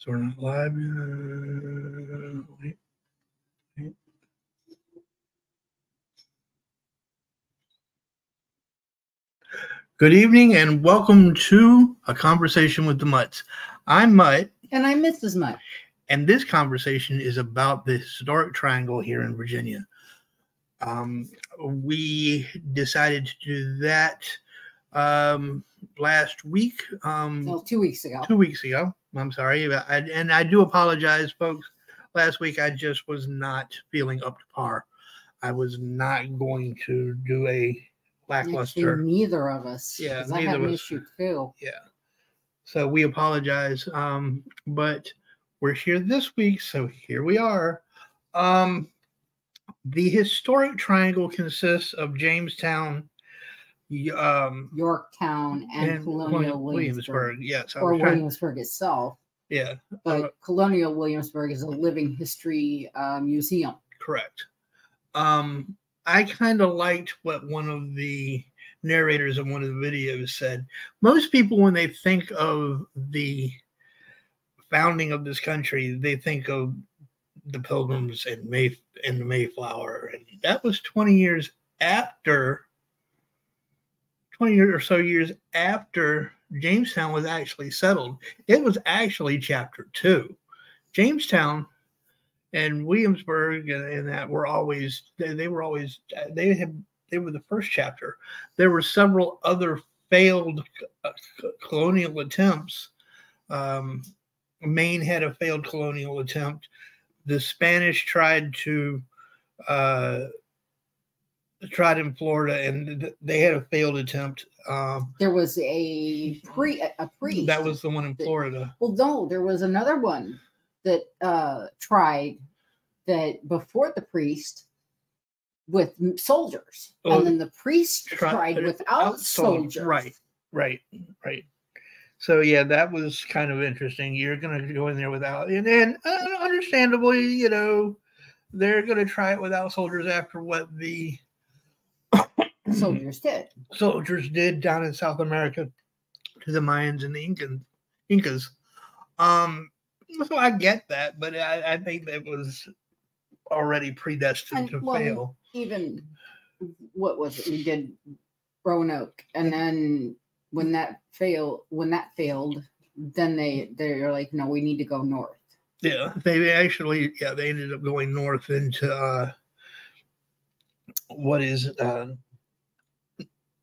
So we're not live. Uh, wait, wait. Good evening and welcome to a conversation with the Mutts. I'm Mutt, And I'm Mrs. Mutt. and this conversation is about the historic triangle here in Virginia. Um, we decided to do that um, last week. Um, Well, two weeks ago. two weeks ago. I'm sorry, I, and I do apologize, folks. Last week I just was not feeling up to par. I was not going to do a lackluster. neither of us. Yeah, 'cause I neither had an issue too. Yeah. So we apologize. Um, but we're here this week, so here we are. Um, the historic triangle consists of Jamestown, um, Yorktown and, and Colonial Williamsburg, Yes, I or Williamsburg itself. yeah, But Uh, Colonial Williamsburg is a living history uh, museum. Correct. Um, I kind of liked what one of the narrators in one of the videos said. Most people, when they think of the founding of this country, they think of the Pilgrims and May and the Mayflower, and that was 20 years after. 20 or so years after Jamestown was actually settled. It was actually chapter two. Jamestown and Williamsburg and, and that were always they, they were always they had they were the first chapter. There were several other failed uh, colonial attempts. Um, Maine had a failed colonial attempt. The Spanish tried to uh, tried in Florida, and they had a failed attempt. Um, There was a pre a priest. that was the one in Florida. well, no, there was another one that uh, tried that before the priest with soldiers, Oh, and then the priest Tri- tried without soldiers. Right, right, right. So yeah, that was kind of interesting. You're gonna go in there without, and then uh, understandably, you know, they're gonna try it without soldiers after what the Soldiers did. soldiers did down in South America to the Mayans and the Incans. Incas. Um, so I get that, but I, I think that was already predestined And, to well, fail. even what was it? We did Roanoke, and then when that failed, when that failed, then they they're like, no, we need to go north. Yeah, they actually, yeah, they ended up going north into uh, what is uh,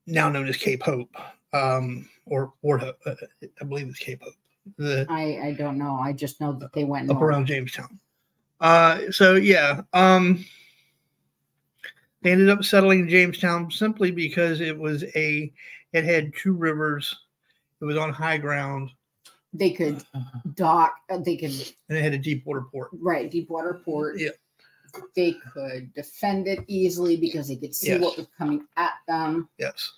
now known as Cape Hope, um, or Port Hope. Uh, I believe it's Cape Hope, the I I don't know. I just know that they went up north. around Jamestown. Uh, so yeah, um, they ended up settling in Jamestown simply because it was a, it had two rivers, it was on high ground, They could dock. uh, They could and it had a deep water port. right deep water Port. Yeah. They could defend it easily because they could see Yes. what was coming at them. Yes.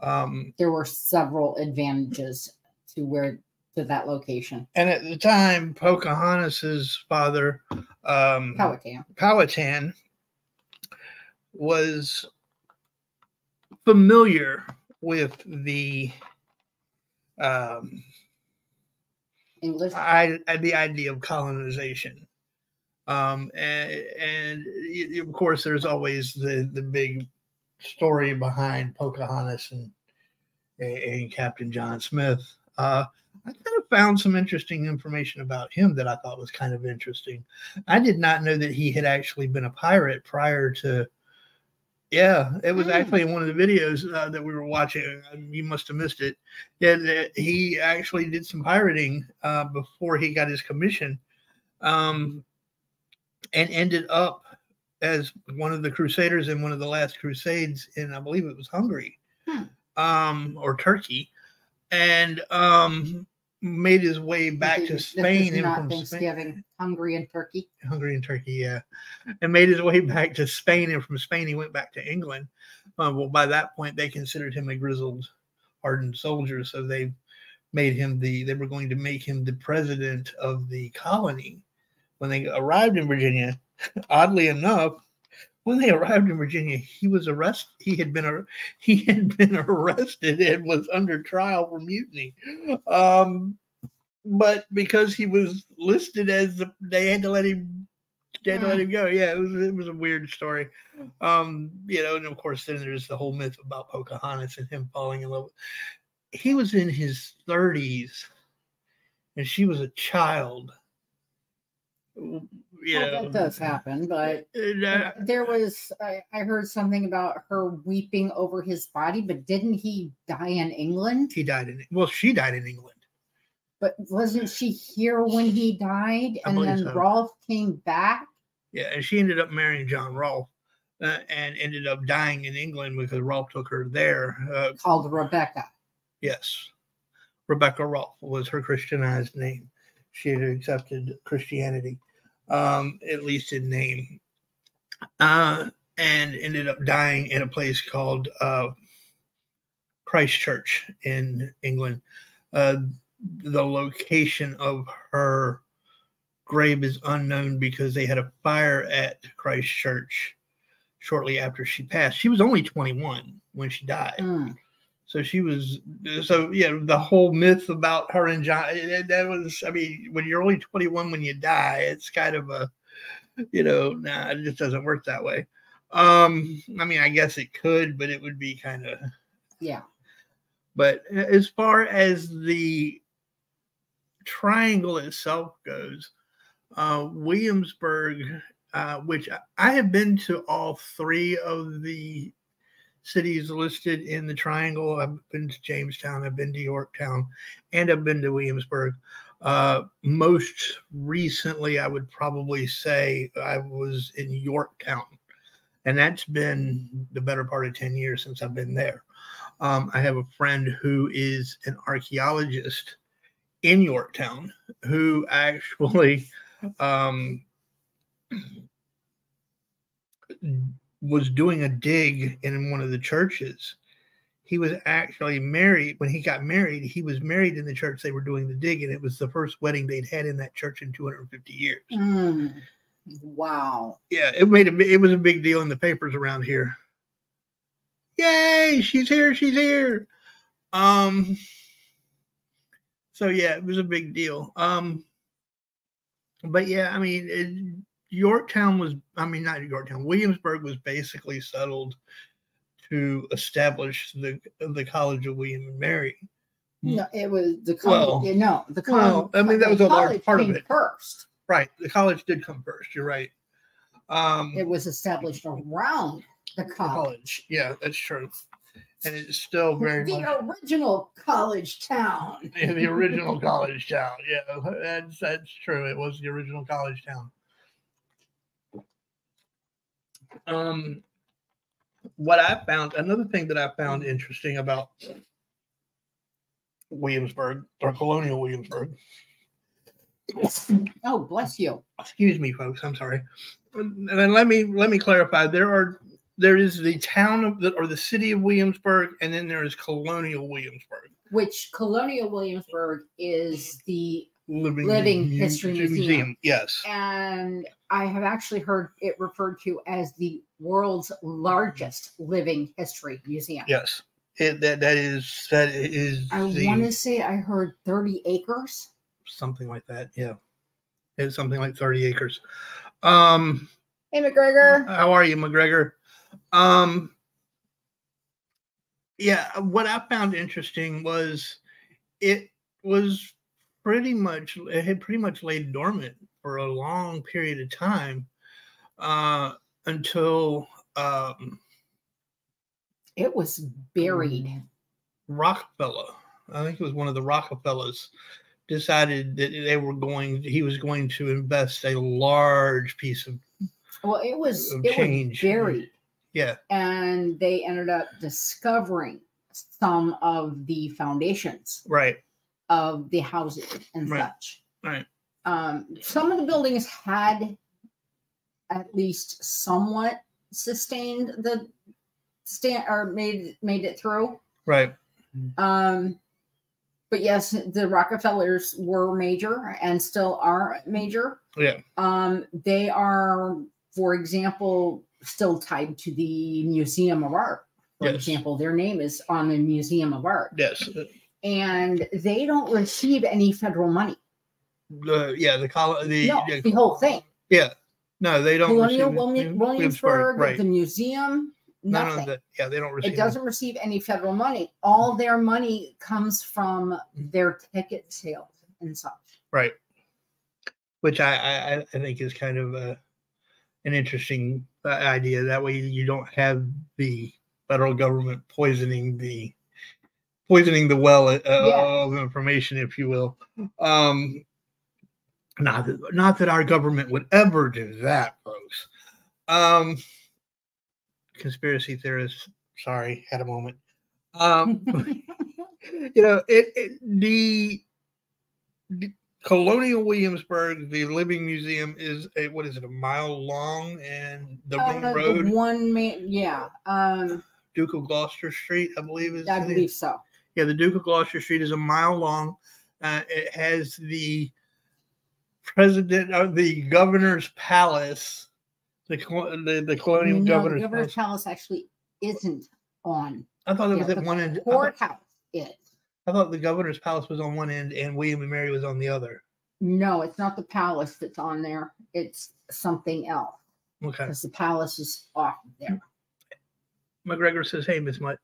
Um, There were several advantages to where to that location. and at the time, Pocahontas's father, um, Powhatan. Powhatan, was familiar with the um, English. I, the idea of colonization. Um, and, and of course, there's always the, the big story behind Pocahontas and, and Captain John Smith. Uh, I kind of found some interesting information about him that I thought was kind of interesting. I did not know that he had actually been a pirate prior to. Yeah, it was Hmm. actually in one of the videos uh, that we were watching. uh, You must have missed it. Yeah, that he actually did some pirating uh, before he got his commission, um, and ended up as one of the crusaders in one of the last crusades in, I believe it was Hungary, Hmm. um, or Turkey, and um, made his way back to This is Spain and not from Spain. Thanksgiving, Hungary and Turkey. Hungary and Turkey, yeah, and made his way back to Spain. And from Spain, he went back to England. Uh, well, by that point, they considered him a grizzled, hardened soldier, so they made him the. They were going to make him the president of the colony. When they arrived in Virginia, oddly enough, when they arrived in Virginia, he was arrested. He had been ar- he had been arrested and was under trial for mutiny. Um, but because he was listed as the, they had to let him they had to let him go. Yeah, it was it was a weird story. Um, you know, and of course then there's the whole myth about Pocahontas and him falling in love. He was in his 30s and she was a child. Yeah, Well, that does happen, but And, uh, there was I, I heard something about her weeping over his body, but didn't he die in England? he died in well, she died in England. But wasn't she here when he died? And then so. Rolfe came back. Yeah, and she ended up marrying John Rolfe. Uh, and ended up dying in England because Rolfe took her there. Uh, called Rebecca. Yes. Rebecca Rolfe was her Christianized name. She had accepted Christianity, um, at least in name, uh, and ended up dying in a place called uh, Christchurch in England. Uh, the location of her grave is unknown because they had a fire at Christchurch shortly after she passed. She was only 21 when she died. Mm. So she was so yeah. The whole myth about her and John that, that was. I mean, when you're only 21 when you die, it's kind of a, you know, nah, it just doesn't work that way. Um, I mean, I guess it could, but it would be kind of. Yeah. But as far as the triangle itself goes, uh, Williamsburg, uh, which I have been to all three of the cities listed in the triangle. I've been to Jamestown, I've been to Yorktown, and I've been to Williamsburg. Uh, most recently, I would probably say I was in Yorktown, and that's been the better part of 10 years since I've been there. Um, I have a friend who is an archaeologist in Yorktown who actually um, was doing a dig in one of the churches. He was actually married when he got married. He was married in the church they were doing the dig, and it was the first wedding they'd had in that church in 250 years. Mm. Wow. Yeah, it made a it was a big deal in the papers around here. Yay, she's here, she's here. Um so yeah, it was a big deal. Um but yeah, I mean it, Yorktown was I mean not Yorktown, Williamsburg was basically settled to establish the the College of William and Mary. No, it was the Well- college. no, the well, college. I mean, that was a large college part of it. First, Right, the college did come first, you're right. Um it was established around the the college. college. Yeah, that's true. And it's still very the much original college town. Yeah, the original college town. Yeah, that's that's true. It was the original college town. Um, what I found, another thing that I found interesting about Williamsburg or Colonial Williamsburg. Oh, bless you. Excuse me, folks. I'm sorry. And then let me let me clarify. There are there is the town of the or the city of Williamsburg, and then there is Colonial Williamsburg. Which Colonial Williamsburg is the Living, Living History Museum. Yes. and I have actually heard it referred to as the world's largest living history museum. Yes, it, that that is that is I want to say I heard 30 acres. something like that. Yeah, it's something like thirty acres. Um, Hey, McGregor. how are you, McGregor? Um, yeah, what I found interesting was it was pretty much it had pretty much laid dormant for a long period of time uh, until um, It was buried. Rockefeller, I think it was one of the Rockefellers, decided that they were going. He was going to invest a large piece of Well, it was it was change. buried, yeah, and they ended up discovering some of the foundations right, of the houses and Right. such. Right. Um, some of the buildings had at least somewhat sustained the stand or made made it through. right, Um, but yes, the Rockefellers were major and still are major. yeah, Um, they are, for example, still tied to the Museum of Art. For Yes. example, their name is on the Museum of Art. yes, and they don't receive any federal money. The yeah, the col the No, yeah, the whole thing. yeah. No, they don't. Colonial William, Williamsburg, Williamsburg, right? the museum, None nothing. of the yeah, they don't receive. it doesn't receive any federal money. All their money comes from Mm. their ticket sales and such. right. Which I I, I- I think is kind of a an interesting uh, idea. That way you don't have the federal government poisoning the poisoning the well uh, Yeah. of information, if you will. Um, not that not that our government would ever do that, folks. Um, conspiracy theorists. Sorry, had a moment. Um, you know, it, it the, the Colonial Williamsburg, the Living Museum is a what is it, a mile long, and the Uh, the road, one man, yeah, um, Duke of Gloucester Street, I believe is. I believe so. Yeah, the Duke of Gloucester Street is a mile long. Uh, it has the president of the governor's palace, the the, the colonial No, the governor's. governor's palace. palace actually isn't on. I thought it was at one end. I thought, Courthouse is. I thought the governor's palace was on one end and William and Mary was on the other. No, it's not the palace that's on there. It's something else Okay. because the palace is off there. McGregor says, "Hey, Miss Mutt."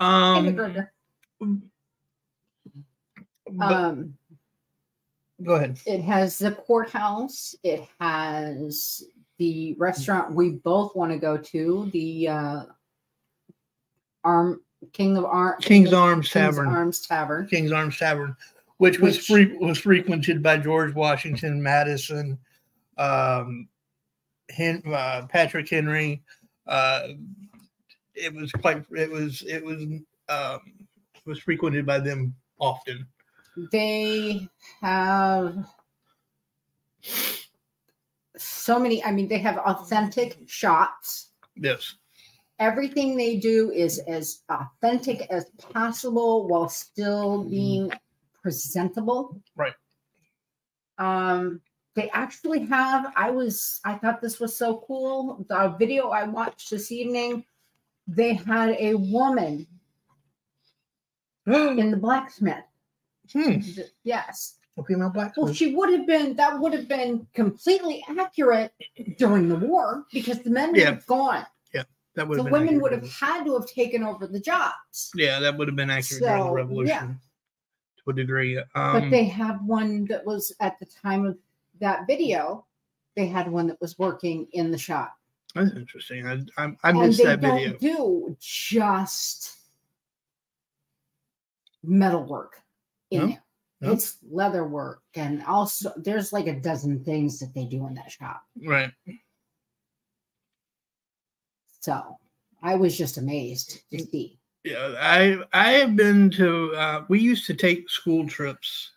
Hey, Um, McGregor. Um, go ahead. it has the courthouse. It has the restaurant we both want to go to. The uh, Arm King of Arms King's Arms King's Tavern. Arms Tavern. King's Arms Tavern, which was free, was frequented by George Washington, Madison, um, Hen, uh, Patrick Henry. Uh, it was quite. It was. It was. Um, was frequented by them often. They have so many. I mean, they have authentic shots. Yes. Everything they do is as authentic as possible while still being presentable. Right. Um, they actually have. I was. I thought this was so cool. The video I watched this evening. They had a woman. in the blacksmith. A Yes. female black. Well, she would have been, that would have been completely accurate during the war because the men would have gone. that would The women accurate. would have had to have taken over the jobs. Yeah, that would have been accurate during the So, yeah. to a degree. but Um, they have one that was at the time of that video, they had one that was working in the shop. that's interesting. I I, I missed they that don't video. do just metalwork in No? there. It's leather work and also there's like a dozen things that they do in that shop. Right. So I was just amazed to see. Yeah, I I have been to. Uh, we used to take school trips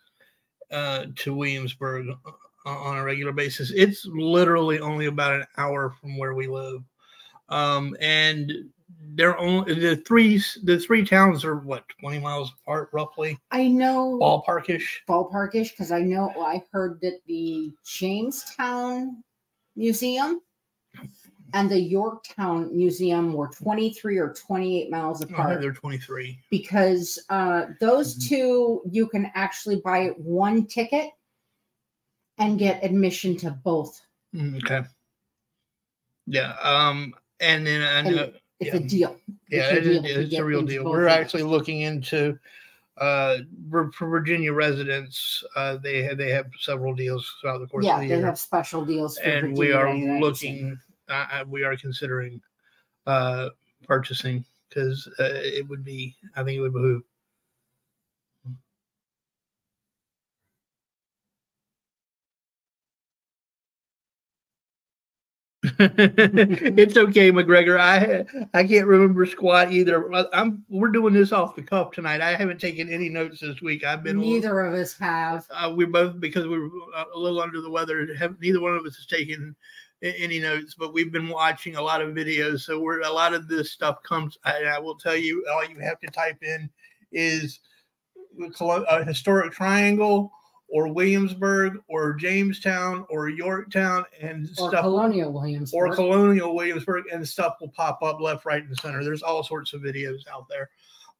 uh, to Williamsburg on a regular basis. It's literally only about an hour from where we live, um, and they're only the three the three towns are what twenty miles apart roughly, I know ballparkish. ballparkish because I know I heard that the Jamestown Museum and the Yorktown Museum were 23 or 28 miles think apart they're twenty three. because uh, those Mhm. two you can actually buy one ticket and get admission to both. Mm, Okay. Yeah. Um. And then I know. It's Yeah. a deal. Yeah, a it is, deal it's a real deal. We're actually looking into uh for Virginia residents. Uh, they have they have several deals throughout the course Yeah, of the they have special deals for and we are residents. looking. Uh, uh, we are considering uh purchasing because uh, it would be. I think it would behoove. It's okay, McGregor. I I can't remember squat either. I'm we're doing this off the cuff tonight. I haven't taken any notes this week. I've been a little- Neither of us have. uh, we both because we were uh, a little under the weather. Have, neither one of us has taken any notes, but we've been watching a lot of videos. So we're a lot of this stuff comes. I, I will tell you, all you have to type in is a historic triangle or Williamsburg or Jamestown or Yorktown and Or stuff Colonial Williamsburg. or colonial Williamsburg, and stuff will pop up left, right, and center. There's all sorts of videos out there.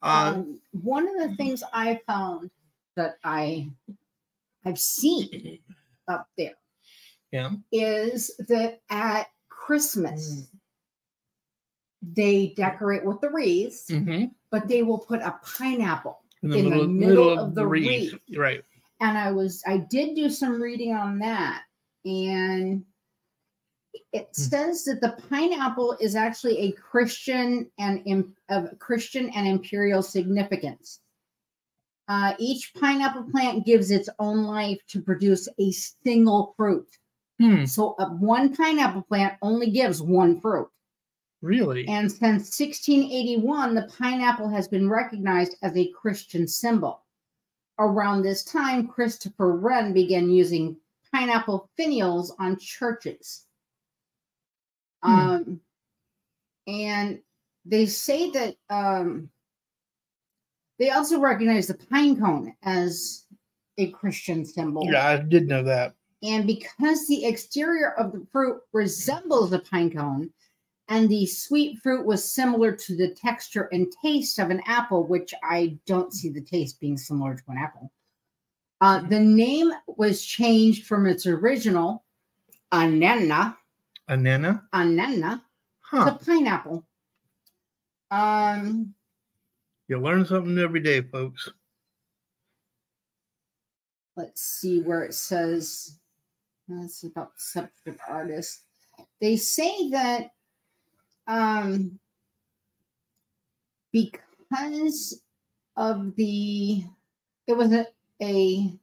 Uh, Um, one of the things I found that I I've seen up there yeah. is that at Christmas they decorate with the wreaths, hmm but they will put a pineapple. In the, In the middle, middle of, of the the wreath. wreath. Right. And I was I did do some reading on that, and it Hmm. says that the pineapple is actually a Christian and of Christian and imperial significance. Uh, each pineapple plant gives its own life to produce a single fruit. Hmm. So uh, one pineapple plant only gives one fruit. Really? And since 1681, the pineapple has been recognized as a Christian symbol. Around this time, Christopher Wren began using pineapple finials on churches. Hmm. Um, and they say that um, they also recognize the pine cone as a Christian symbol. yeah, I did know that. And because the exterior of the fruit resembles a pine cone, and the sweet fruit was similar to the texture and taste of an apple, which I don't see the taste being similar to an apple. Uh, the name was changed from its original anana, Anana? anana Huh. to pineapple. Um, You learn something every day, folks. let's see where it says that's about the subject artist. They say that um because of the it was a, a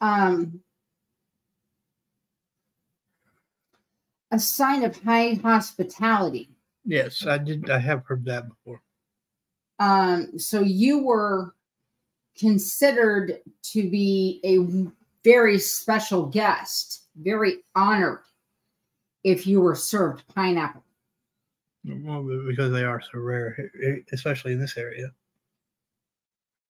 um a sign of high hospitality Yes, I did. I have heard that before. Um, so you were considered to be a very special guest, very honored if you were served pineapple. Well, because they are so rare, especially in this area.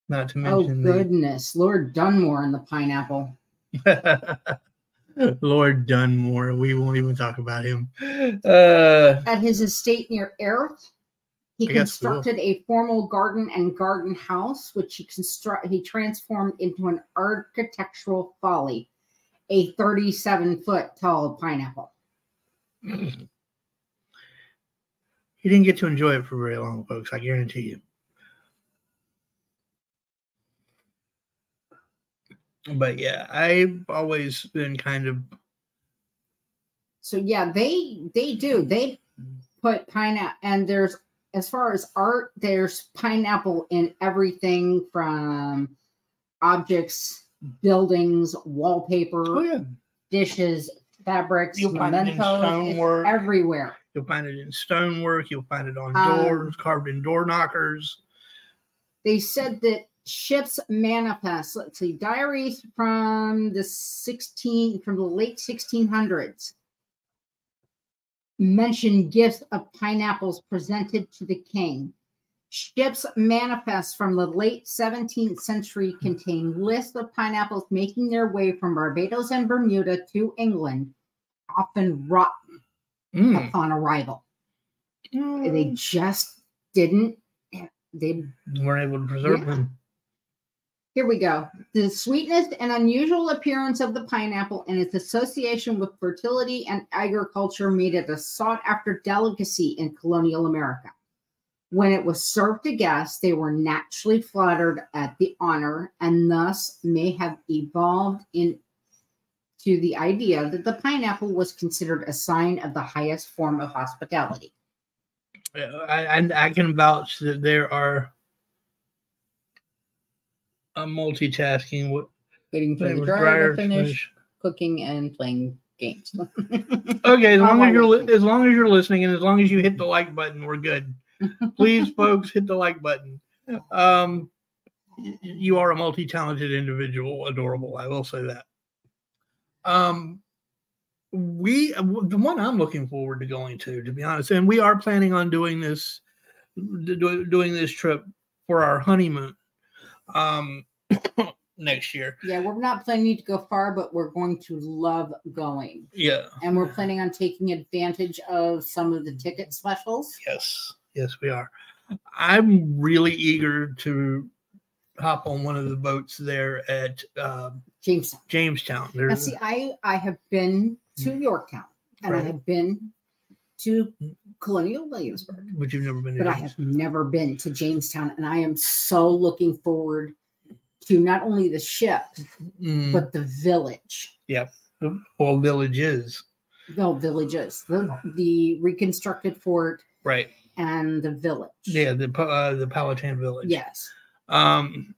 Not to mention. Oh mention goodness, Lord Dunmore and the pineapple. Lord Dunmore. We won't even talk about him. Uh, At his estate near Airth, he I guess we will. constructed a formal garden and garden house, which he construct he transformed into an architectural folly, a 37 foot tall pineapple. he didn't get to enjoy it for very long, folks. I guarantee you. But yeah, I've always been kind of So yeah, they they do. They put pineapple and there's as far as art, there's pineapple in everything from objects, buildings, wallpaper, oh yeah, dishes, fabrics, You'll find it in mementos, everywhere. you'll find it in stonework. You'll find it on Um, doors, carved in door knockers. They said that ships manifest. Let's see, diaries from the 16 from the late 1600s mention gifts of pineapples presented to the king. Ships manifest from the late 17th century contain lists of pineapples making their way from Barbados and Bermuda to England, often rotten Mm. upon arrival. They Mm. just didn't. They weren't able to preserve Yeah. them. Here we go. The sweetness and unusual appearance of the pineapple and its association with fertility and agriculture made it a sought after delicacy in colonial America. When it was served to guests, they were naturally flattered at the honor and thus may have evolved into the idea that the pineapple was considered a sign of the highest form of hospitality. Yeah, I, I can vouch that there are a multitasking with Getting from the dryer to to finish, finish. cooking, and playing games. Okay, as long as you're as long as you're listening and as long as you hit the like button, we're good. Please, folks, hit the like button. Um, you are a multi-talented individual, adorable. I will say that. Um, we the one I'm looking forward to going to, to be honest, and we are planning on doing this, do, doing this trip for our honeymoon, um, next year. Yeah, we're not planning to go far, but we're going to love going. Yeah. And we're planning on taking advantage of some of the ticket specials. Yes, yes, we are. I'm really eager to hop on one of the boats there at um, Jamestown. Jamestown. Now, see, I I have been to Yorktown and I have been to Colonial Williamsburg, but you've never been to but I have never been to Jamestown, and I am so looking forward to not only the ship Mm, but the village. the all village is No villages, the the reconstructed fort right. and the village. Yeah, the uh, the Powhatan village. Yes. Um,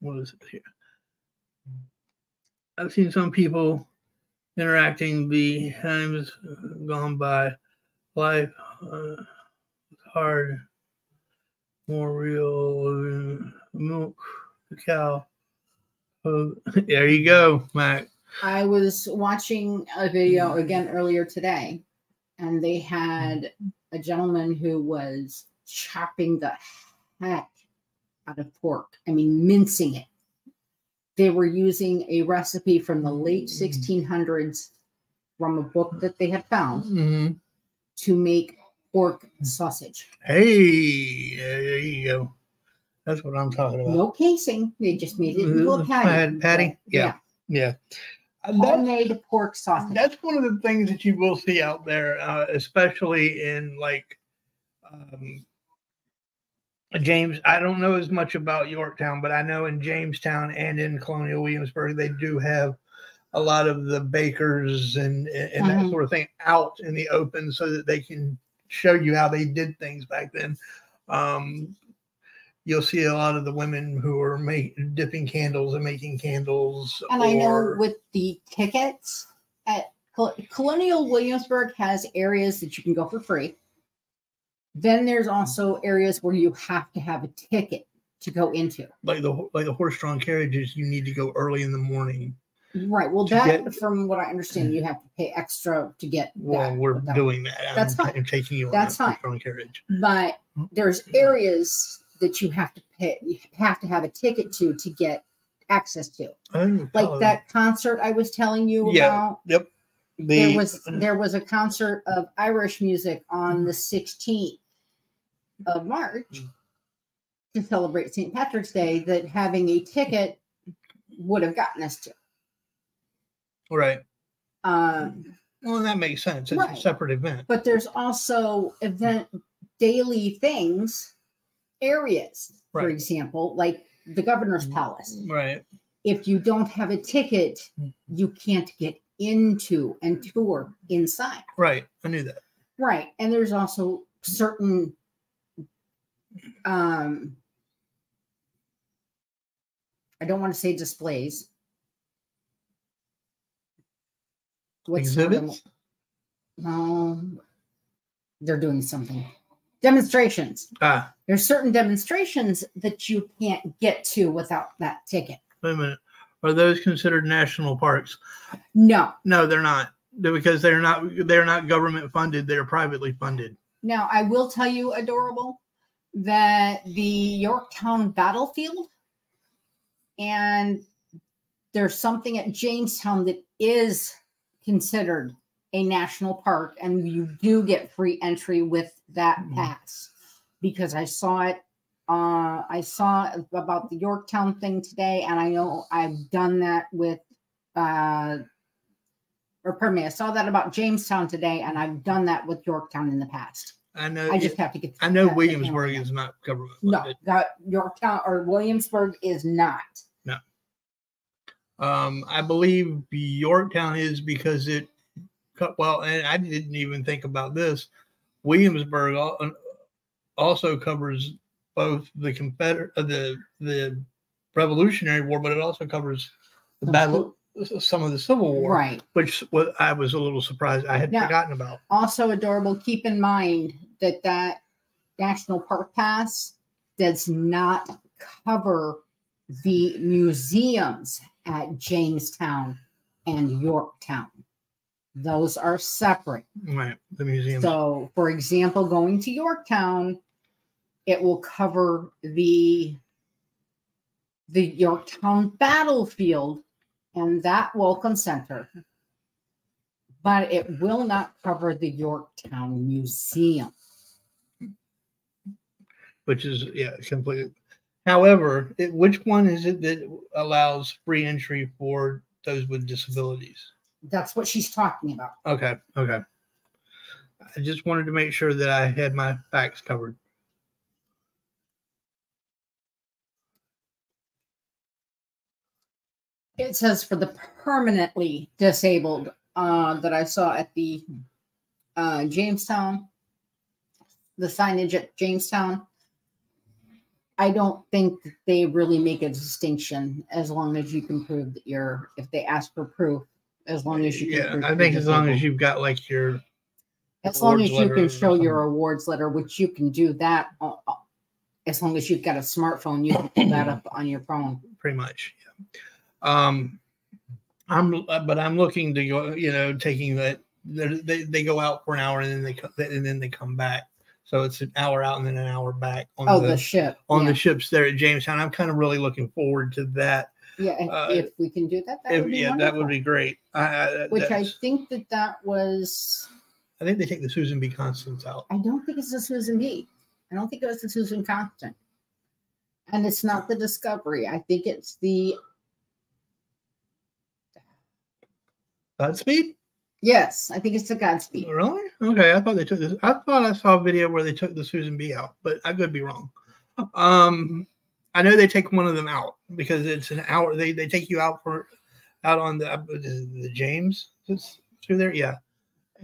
what is it here? I've seen some people interacting the times gone by. Life uh, hard, more real. uh, Milk, the cow. Uh, there you go, Mac. I was watching a video again earlier today, and they had a gentleman who was chopping the heck out of pork. I mean, mincing it. They were using a recipe from the late 1600s from a book that they had found Mhm. to make pork sausage. Hey, there you go. That's what I'm talking about. No casing. They just made it into a Uh, patty. patty? Yeah. Yeah. Uh, yeah. Homemade pork sausage. that's one of the things that you will see out there, uh, especially in like um, James. I don't know as much about Yorktown, but I know in Jamestown and in Colonial Williamsburg, they do have a lot of the bakers and and that Mhm. sort of thing out in the open so that they can show you how they did things back then. Um, you'll see a lot of the women who are making dipping candles and making candles. And I know with the tickets at Col- Colonial Williamsburg has areas that you can go for free. Then there's also areas where you have to have a ticket to go into. like the like the horse-drawn carriages, you need to go early in the morning. Right. Well, that, get- from what I understand, you have to pay extra to get Well, that. we're that- doing that. That's I'm, fine. I'm taking you on That's a fine. carriage. But there's areas that you have to pay. You have to have a ticket to to get access to. Like that concert I was telling you Yeah. about. Yep. There was there was a concert of Irish music on the 16th of March to celebrate St. Patrick's Day that having a ticket would have gotten us to. right. Um, Well, that makes sense. It's Right. a separate event. but there's also event daily things, areas, for example, like the governor's palace. Right. If you don't have a ticket, Mm. you can't get into and tour inside. Right. I knew that. Right. And there's also certain um I don't want to say displays. What's the word I'm- Exhibits. No, they're doing something. Demonstrations. Ah, There's certain demonstrations that you can't get to without that ticket. wait a minute. Are those considered national parks? No. No, they're not. Because they're not. They're not government funded. They're privately funded. Now, I will tell you, adorable, that the Yorktown battlefield and there's something at Jamestown that is considered a national park, and you do get free entry with that Mhm. pass because I saw it. Uh, I saw about the Yorktown thing today, and I know I've done that with, uh, or pardon me, I saw that about Jamestown today, and I've done that with Yorktown in the past. I know. I just have to get. I know Williamsburg is not government No, that Yorktown or Williamsburg is not. Um, I believe Yorktown is because it well, and I didn't even think about this. Williamsburg also covers both the Confederate, uh, the the Revolutionary War, but it also covers the battle, some of the Civil War, Right. which what I was a little surprised I had Yeah. forgotten about. Also adorable. Keep in mind that that national park pass does not cover the museums at Jamestown and Yorktown. Those are separate. Right, the museum. So, for example, going to Yorktown, it will cover the the Yorktown battlefield and that welcome center, but it will not cover the Yorktown Museum. which is yeah, completely. However, it, which one is it that allows free entry for those with disabilities? That's what she's talking about. Okay, okay. I just wanted to make sure that I had my facts covered. It says for the permanently disabled uh, that I saw at the uh, Jamestown, the signage at Jamestown. I don't think that they really make a distinction as long as you can prove that you're, if they ask for proof, as long as you can. Yeah, prove I think as long as you've got like your As long as you can show your awards letter, which you can do that, uh, uh, as long as you've got a smartphone, you can pull that up on your phone. pretty much. Yeah. Um, I'm, but I'm looking to go. You know, taking that they they go out for an hour and then they co- and then they come back. So it's an hour out and then an hour back on Oh, the, the ship. on yeah. the ships there at Jamestown. I'm kind of really looking forward to that. Yeah, if, uh, if we can do that, that If- would be yeah, that would be great. I, I, Which I think that that was. I think they take the Susan B. Constant out. I don't think it's the Susan B. I don't think it was the Susan Constant. And it's not the Discovery. I think it's the Godspeed? yes. I think it's the Godspeed. Really? Okay, I thought they took this. I thought I saw a video where they took the Susan B out, but I could be wrong. Um, I know they take one of them out because it's an hour. They they take you out for out on the the, the James that's through there, yeah,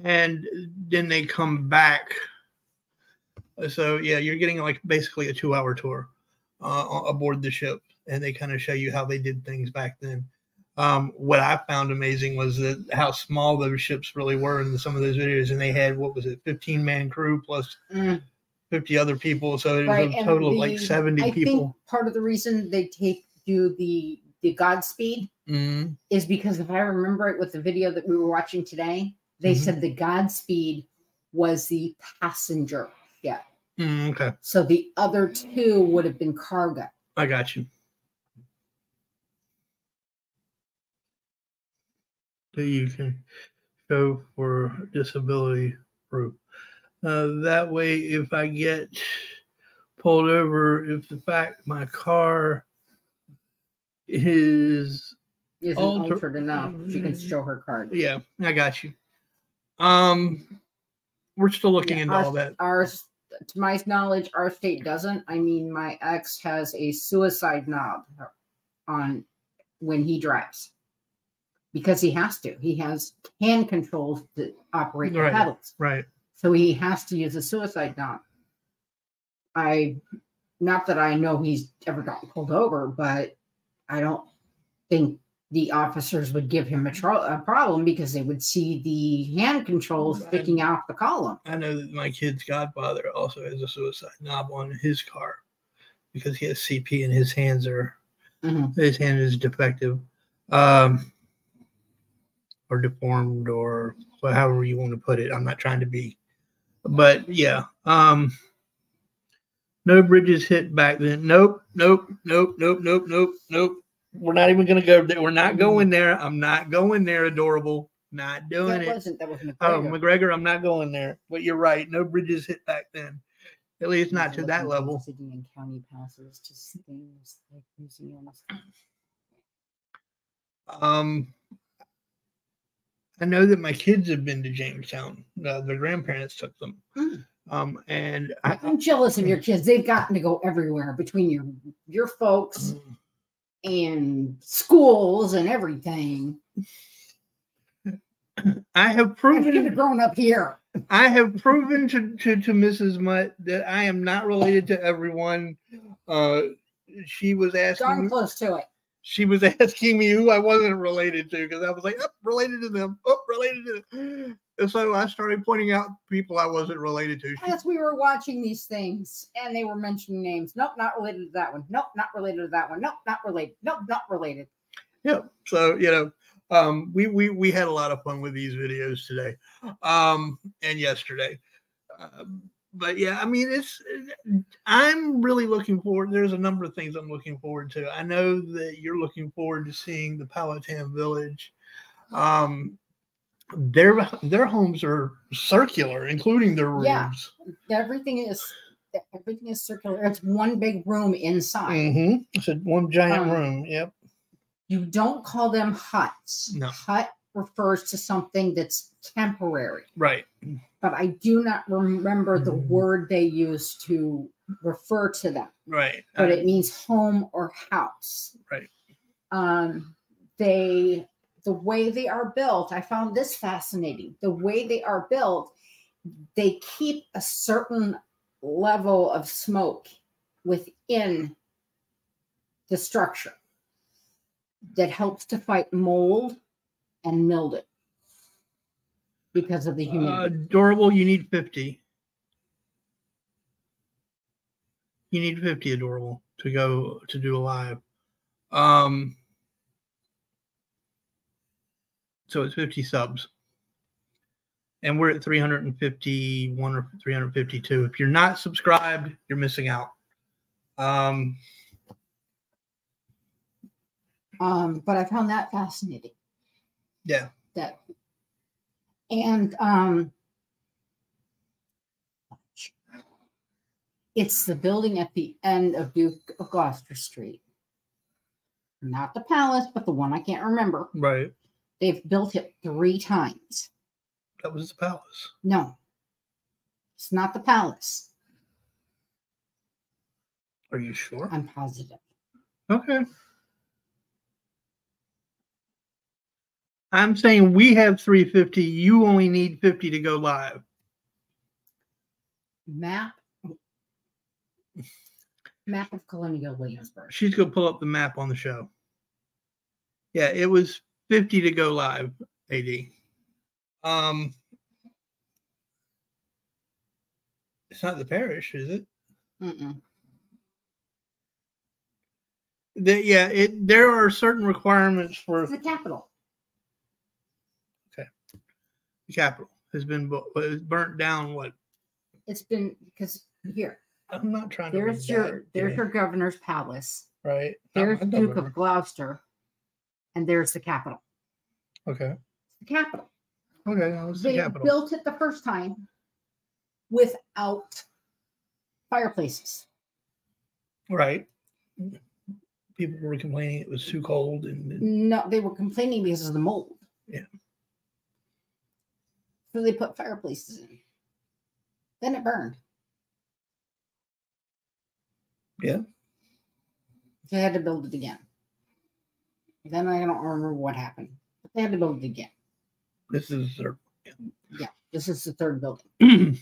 and then they come back. So yeah, you're getting like basically a two hour tour uh, aboard the ship, and they kind of show you how they did things back then. Um, what I found amazing was that how small those ships really were in some of those videos, and they had what was it, 15 man crew plus Mm, 50 other people, so it was Right, a total of like the- 70 I think people. part of the reason they take do the the Godspeed Mhm. is because if I remember it with the video that we were watching today, they Mhm. said the Godspeed was the passenger. Yeah. Mm, okay, So the other two would have been cargo. I got you. So you can show for disability proof. Uh, that way, if I get pulled over, if the fact my car is Isn't Alter- altered enough. She can show her card. yeah, I got you. Um, we're still looking Yeah, into our- all that. Ours, to my knowledge, our state doesn't. I mean, my ex has a suicide knob on when he drives because he has to. He has hand controls to operate the pedals, Right. so he has to use a suicide knob. I, not that I know he's ever gotten pulled over, but I don't think the officers would give him a, tro- a problem because they would see the hand controls Right. sticking out the column. I know that my kid's godfather also has a suicide knob on his car because he has CP and his hands are Mhm. his hand is defective, um, or deformed, or however you want to put it. I'm not trying to be, but yeah. Um, no bridges hit back then. Nope, nope, nope, nope, nope, nope, nope. We're not even gonna go there. We're not going there. I'm not going there. Adorable. Not doing That it. wasn't that was McGregor. Oh, McGregor, I'm not going there. But you're right. No bridges hit back then. At least not to that level. City and county passes to things like museums. Um, I know that my kids have been to Jamestown. Uh, their grandparents took them. Mm. Um, and I, I'm jealous of your kids. They've gotten to go everywhere between your your folks and schools and everything. I have I should proven have grown up here. I have proven to, to, to Mrs. Mutt that I am not related to everyone. Uh, she was asking Darn close to it. She was asking me who I wasn't related to because I was like, oh, related to them. Oh, related to them. And so I started pointing out people I wasn't related to. As we were watching these things and they were mentioning names. Nope, not related to that one. Nope, not related to that one. Nope, not related. Nope, not related. yeah. So, you know, um, we, we, we had a lot of fun with these videos today um, and yesterday. Um, but yeah, I mean, it's, I'm really looking forward. There's a number of things I'm looking forward to. I know that you're looking forward to seeing the Powhatan Village. Um, their their homes are circular, including their rooms. Yeah. Everything is everything is circular. It's one big room inside. Mm-hmm. It's a one giant Um, room. Yep. You don't call them huts. No. Hut refers to something that's temporary. Right. But I do not remember the Mhm. word they use to refer to them. Right. But Uh, it means home or house. Right. Um, they the way they are built, I found this fascinating. The way they are built, they keep a certain level of smoke within the structure that helps to fight mold and mildew because of the uh, humidity. durable. You need fifty. You need fifty adorable to go to do a live. Um. So it's fifty subs. And we're at 351 or 352. If you're not subscribed, you're missing out. Um, Um, but I found that fascinating. yeah. That and um it's the building at the end of Duke of Gloucester Street. Not the palace, but the one I can't remember. Right. They've built it three times. That was the palace. No, it's not the palace. Are you sure? I'm positive. Okay. I'm saying we have 350. You only need 50 to go live. Map. Map of Colonial Williamsburg. She's going to pull up the map on the show. Yeah, it was 50 to go live, AD. Um, it's not the parish, is it? Mm-mm. The, yeah, it. There are certain requirements for It's the Capitol. The Capitol. Has been bu- uh, burnt down. What? It's been because here, I'm not trying to. there's your that, there's yeah, your governor's palace. right. There's Duke of Gloucester, and there's the Capitol. Okay. The Capitol. Okay. That was the They Capitol. built it the first time without fireplaces. Right. People were complaining it was too cold and, and No, they were complaining because of the mold. Yeah. So they put fireplaces in. Then it burned. Yeah. They had to build it again. Then I don't remember what happened. But they had to build it again. this is their Yeah. This is the third building.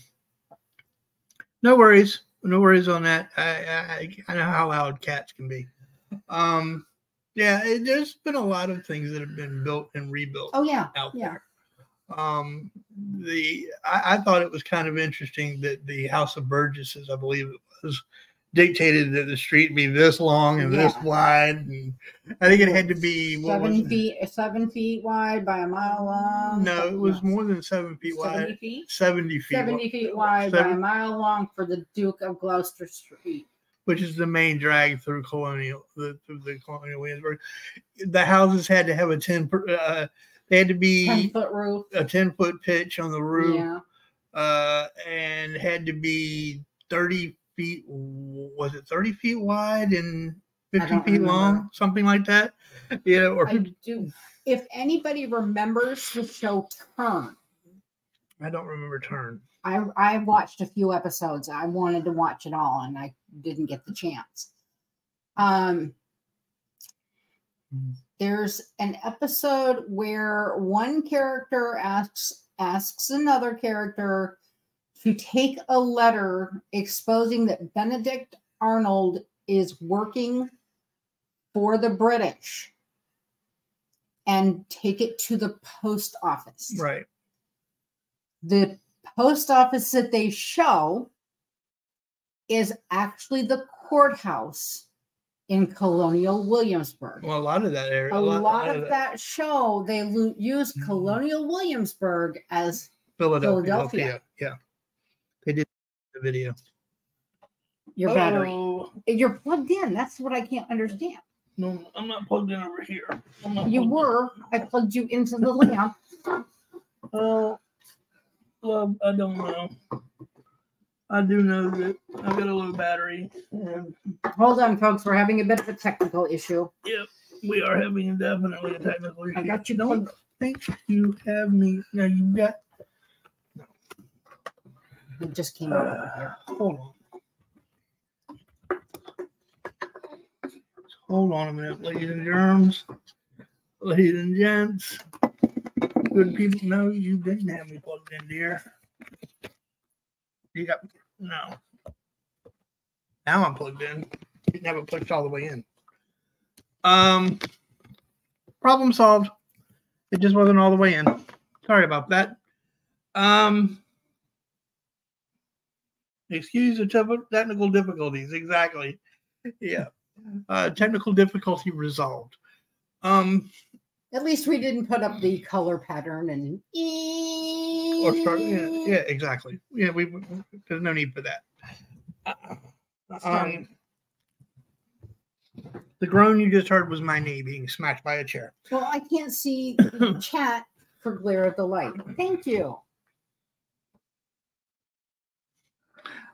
no worries. No worries on that. I, I I know how loud cats can be. Um yeah, it, there's been a lot of things that have been built and rebuilt Oh yeah. out yeah. there. Um the I, I thought it was kind of interesting that the House of Burgesses, I believe it was, dictated that the street be this long and this wide and I think it had to be what was Seven it? feet seven feet wide by a mile long. No, it was more than seven feet 70 wide. feet. 70 feet, 70 wide, feet wide by a mile long for the Duke of Gloucester Street. which is the main drag through colonial the through the colonial Williamsburg. The houses had to have a 10 per, uh had to 10 be foot roof. a 10 foot pitch on the roof Yeah. uh and had to be 30 feet was it 30 feet wide and 50 don't feet long something like that you know or I do. If anybody remembers the show Turn, I don't remember turn I I watched a few episodes. I wanted to watch it all and I didn't get the chance. Um Mm. There's an episode where one character asks asks another character to take a letter exposing that Benedict Arnold is working for the British and take it to the post office. Right. The post office that they show is actually the courthouse in colonial williamsburg. Well a lot of that area a lot of that that show they lo- use Mhm. colonial williamsburg as philadelphia, Philadelphia. yeah they did the video. Your battery Oh, you're plugged in that's what i can't understand. No i'm not plugged in over here. I'm not you plugged in. were i plugged you into the lamp. Well, love, I don't know. I do know that I've got a low battery. And Hold on, folks. We're having a bit of a technical issue. yep, we are having definitely a technical issue. I got you. Don't think you have me. Now you got. It just came out Uh, here. hold on. Hold on a minute, ladies and germs, ladies and gents. Good people know you didn't have me plugged in, dear. You got no. Now I'm plugged in. It plugged all the way in. Um, problem solved. It just wasn't all the way in. Sorry about that. Um, excuse the technical difficulties. Exactly. Yeah. Uh, technical difficulty resolved. Um, At least we didn't put up the color pattern and or start. Yeah, yeah, exactly. Yeah, we. we- There's no need for that. Uh, Um, the groan you just heard was my knee being smacked by a chair. Well, I can't see the chat for glare of the light. Thank you.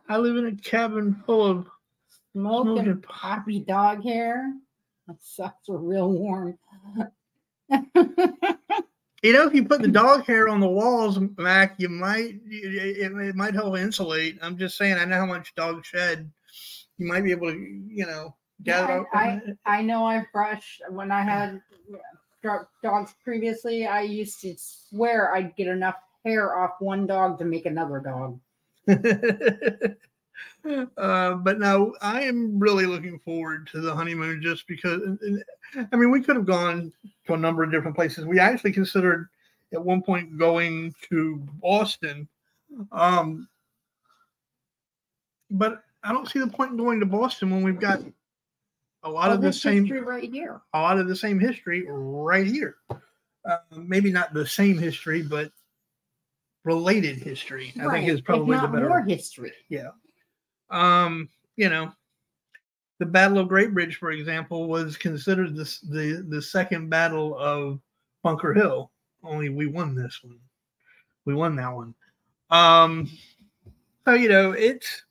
I live in a cabin full of Smoking Smoking poppy dog hair. That sucks. We're real warm. You know, if you put the dog hair on the walls, Mac, you might it, it might help insulate. I'm just saying. I know how much dogs shed. You might be able to, you know, gather. I- up- I know I've brushed when I had dogs previously. I used to swear I'd get enough hair off one dog to make another dog. uh, but no, I am really looking forward to the honeymoon just because. I mean, we could have gone to a number of different places. We actually considered at one point going to Boston, um, but I don't see the point in going to Boston when we've got a lot Well, of the same history right here. a lot of the same history right here. Uh, maybe not the same history, but related history. I think is probably the better. more history. Um, you know, the Battle of Great Bridge, for example, was considered the the the second battle of Bunker Hill. Only we won this one. We won that one. Um, so you know, it's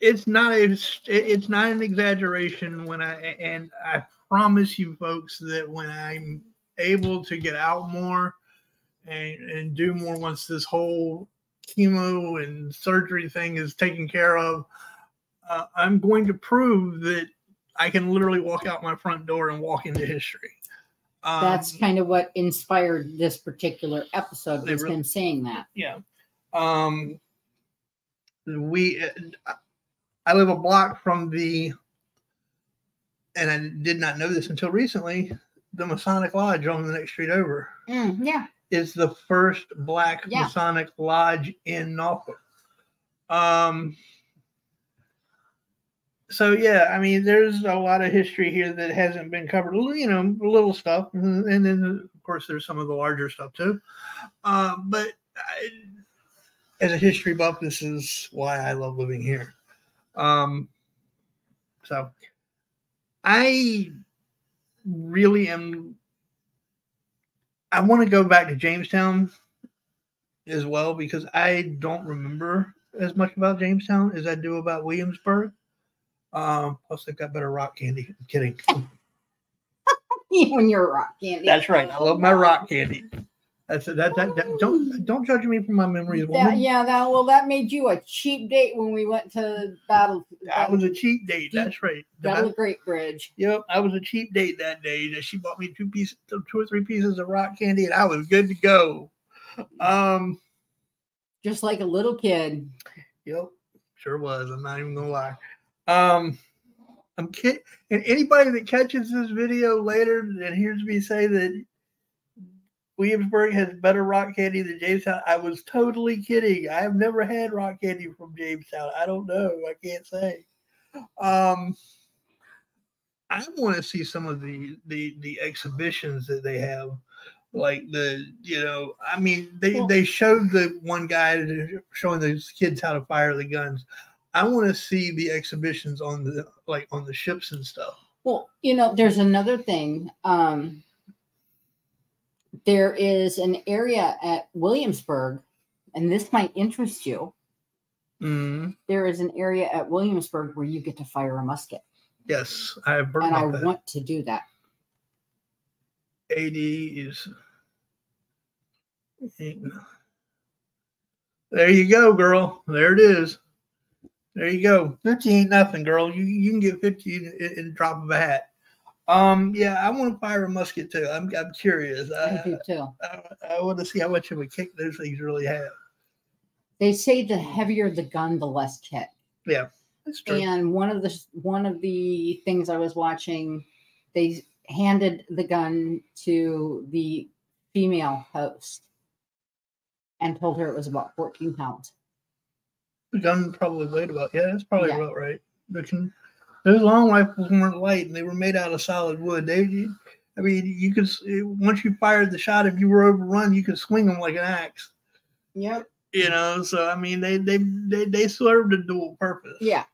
it's not a, it's not an exaggeration when I and I promise you folks that when I'm able to get out more and and do more once this whole chemo and surgery thing is taken care of, uh, I'm going to prove that I can literally walk out my front door and walk into history. Um, That's kind of what inspired this particular episode was really- him saying that. yeah. Um, we, I live a block from the, and I did not know this until recently. The Masonic Lodge on the next street over Mm, yeah. Is the first black Yeah. Masonic lodge in Norfolk. Um, so yeah, I mean, there's a lot of history here that hasn't been covered. You know, little stuff, and then of course there's some of the larger stuff too. Uh, but I, as a history buff, this is why I love living here. Um, so I really am I want to go back to Jamestown as well because I don't remember as much about Jamestown as I do about Williamsburg. Um, plus, they've got better rock candy. I'm kidding. when you're rock candy. That's right. I love my rock candy. That's that. That, that don't don't judge me for my memories. That, yeah, that well, that made you a cheap date when we went to Battle. That was a cheap date. That's right. Battle ba- Great Bridge. Yep, I was a cheap date that day. That she bought me two pieces, two or three pieces of rock candy, and I was good to go. Um, Just like a little kid. Yep, sure was. I'm not even gonna lie. Um, I'm kid, and anybody that catches this video later and hears me say that Williamsburg has better rock candy than Jamestown, I was totally kidding. I have never had rock candy from Jamestown. I don't know. I can't say. Um, I want to see some of the the the exhibitions that they have like the you know i mean they Well- they showed the one guy showing those kids how to fire the guns i want to see the exhibitions on the like on the ships and stuff Well, you know, there's another thing. Um, there is an area at Williamsburg, and this might interest you. Mm, there is an area at Williamsburg where you get to fire a musket, yes, I have and I that. want to do that. AD is. There you go, girl. There it is. There you go. Fifty ain't nothing, girl. You you can get fifty in, in, in drop of a hat. Um, yeah, I want to fire a musket too. I'm I'm curious. I I, do too. I, I want to see how much of a kick those things really have. They say the heavier the gun, the less kick. Yeah, that's true. And one of the one of the things I was watching, they handed the gun to the female host and told her it was about 14 pounds. The gun probably weighed about yeah, that's probably Yeah. about right. They can, those long rifles weren't light and they were made out of solid wood. They, I mean, you could once you fired the shot, if you were overrun, you could swing them like an axe. Yep. You know, so I mean, they they they, they served a dual purpose. Yeah.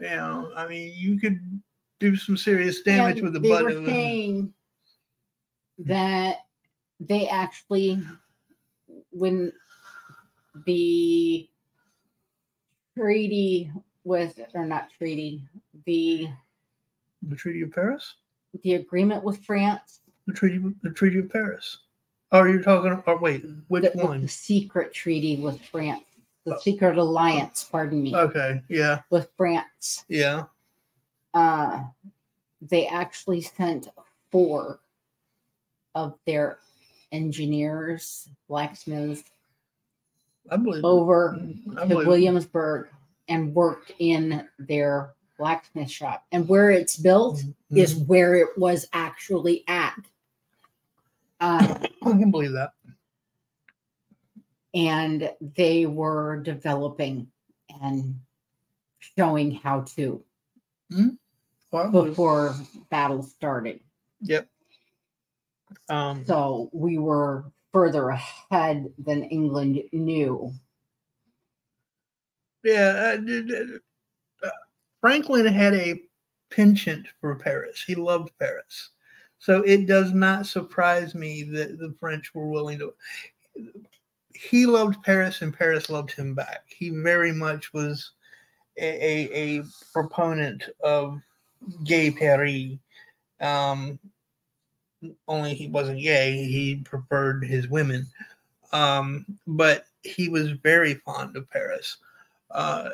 You know, I mean, you could do some serious damage And with the they butt were of the. saying that they actually, when the treaty with, or not treaty, the The Treaty of Paris. the agreement with France, The Treaty. The Treaty of Paris. Are you're talking. Or wait, which the, with one? the secret treaty with France, the Oh. secret alliance, pardon me, Okay. Yeah. with France. Yeah. uh, they actually sent four of their engineers, blacksmiths, I believe. it. over I to it. Williamsburg and worked in their blacksmith shop. And where it's built is Mhm. where it was actually at. Uh, I can believe that. and they were developing and showing how to Well, I believe- before battle started. Yep. Um, So we were further ahead than England knew. yeah, uh, Franklin had a penchant for Paris. He loved Paris. So it does not surprise me that the French were willing to. He loved Paris and Paris loved him back. He very much was a, a, a proponent of gay Paris. Um, only he wasn't gay, he preferred his women. Um, but he was very fond of Paris uh,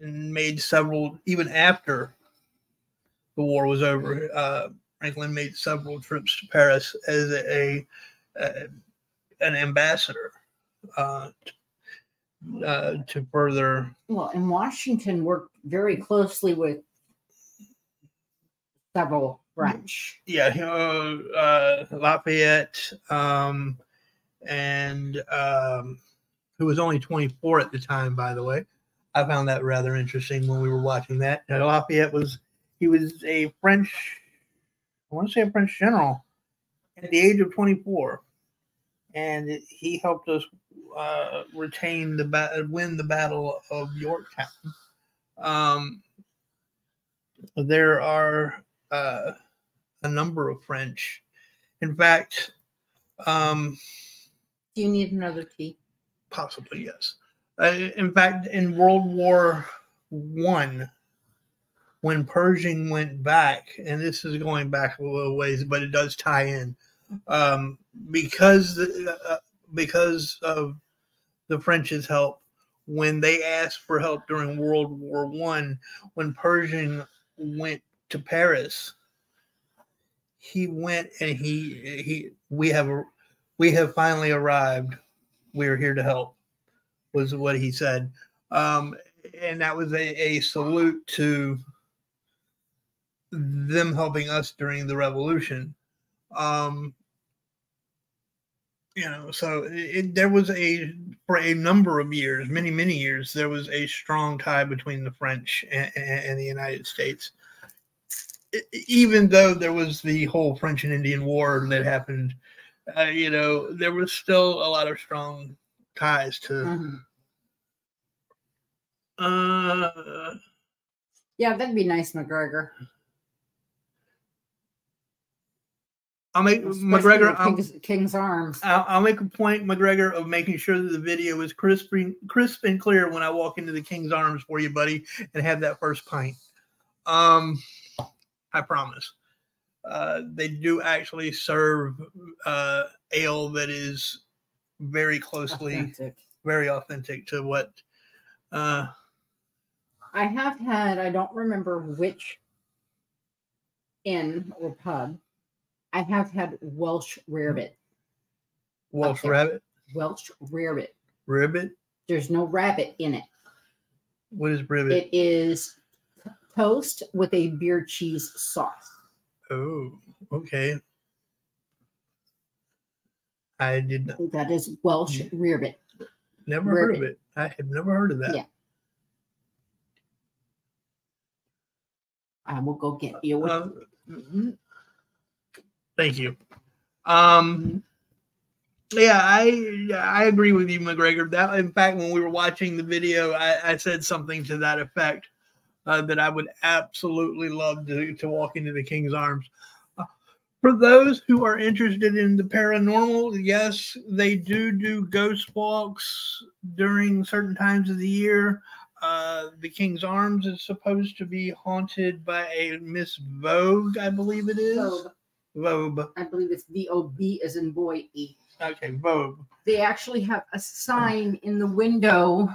and made several, even after the war was over. Uh, Franklin made several trips to Paris as a, a an ambassador uh, uh, to further. Well, and Washington worked very closely with several French. Yeah, uh, uh, Lafayette, um, and um, who was only 24 at the time, by the way. I found that rather interesting when we were watching that. Uh, Lafayette was he was a French, I want to say a French general at the age of 24, and he helped us uh, retain the ba- win the Battle of Yorktown. Um, there are uh, a number of French. In fact, um, Do you need another tea? Possibly yes. Uh, in fact, in World War One, when Pershing went back, and this is going back a little ways, but it does tie in, um, because uh, because of the French's help. When they asked for help during World War One, when Pershing went to Paris, he went and he he we have we have finally arrived. We're here to help. Was what he said, um, and that was a, a salute to them helping us during the revolution. Um, you know, so it, it- there was a for a number of years, many many years, there was a strong tie between the French and, and the United States. Even though there was the whole French and Indian War that happened, uh, you know, there was still a lot of strong ties to. Mhm. Uh, Yeah, that'd be nice, McGregor. I'll make McGregor. the I'll, King's, King's Arms. I'll, I'll make a point, McGregor, of making sure that the video is crisp, and- crisp and clear when I walk into the King's Arms for you, buddy, and have that first pint. Um, I promise. Uh, they do actually serve uh, ale that is very closely, Authentic. very authentic to what. Uh, I have had, I don't remember which inn or pub. I have had Welsh rarebit. Welsh rabbit, Welsh rarebit. ribbit. There's no rabbit in it. What is ribbit? It is toast with a beer cheese sauce. Oh, okay. I did not, That is Welsh Mm. rarebit. never heard of it. I have never heard of that. Yeah. I will go get you. one. Uh, mhm. Thank you. Um, yeah, I I agree with you, McGregor. That in fact, when we were watching the video, I, I said something to that effect uh, that I would absolutely love to to walk into the King's Arms. Uh, For those who are interested in the paranormal, yes, they do do ghost walks during certain times of the year. Uh, the King's Arms is supposed to be haunted by a Miss Vobe, I believe it is. Vobe. Vobe. I believe it's V O B as in boy E. Okay, Vobe. They actually have a sign in the window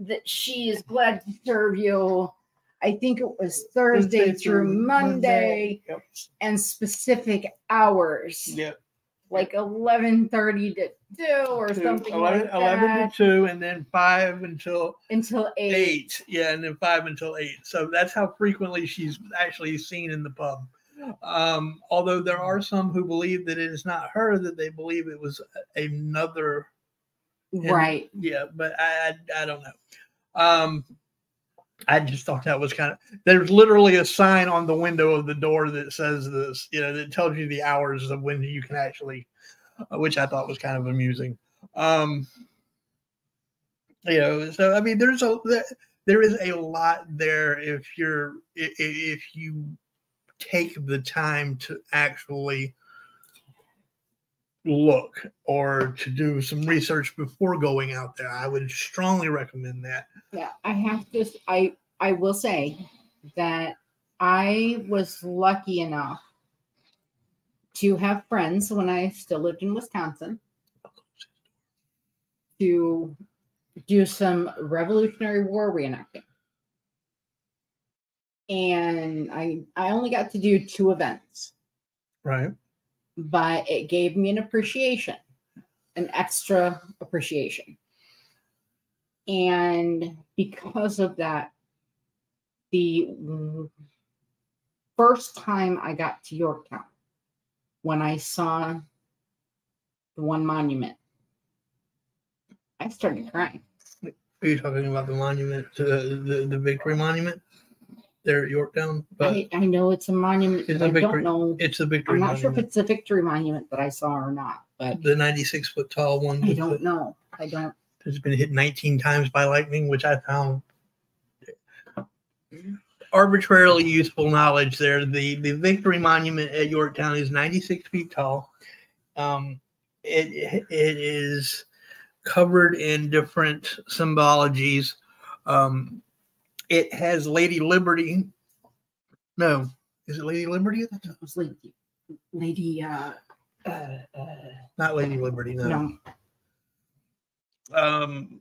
that she is glad to serve you. I think it was Thursday through Monday Yep. and specific hours, Yep. like eleven thirty to two or Two- something 11, like 11 to 2, and then 5 until until eight. 8. Yeah, and then 5 until 8. So that's how frequently she's actually seen in the pub. Um, although there are some who believe that it is not her, that they believe it was another Right. yeah, but I, I I don't know. Um, I just thought that was kind of there's literally a sign on the window of the door that says this, you know, that tells you the hours of when you can actually, uh, which I thought was kind of amusing. Um, you know, so I mean, there's a there, is a lot there if you're if you take the time to actually look or to do some research before going out there. I would strongly recommend that. Yeah, I have to. I I will say that I was lucky enough to have friends when I still lived in Wisconsin to do some Revolutionary War reenacting. And I I only got to do two events, Right. But it gave me an appreciation, an extra appreciation. And because of that, the first time I got to Yorktown, when I saw the one monument, I started crying. Are you talking about the monument, uh, the the Victory Monument there at Yorktown? But I, I know it's a monument, It's a I victory- don't know. it's the Victory I'm not sure if it's a Victory Monument that I saw or not, but the 96 foot tall one I don't know. I don't. It's been hit 19 times by lightning, which I found arbitrarily useful knowledge there. The the Victory Monument at Yorktown is 96 feet tall. Um, it it is covered in different symbologies. Um, it has Lady Liberty. No, is it Lady Liberty? at the top? It was Lady, Lady, uh, uh, uh, Not Lady Liberty. No. no, Um,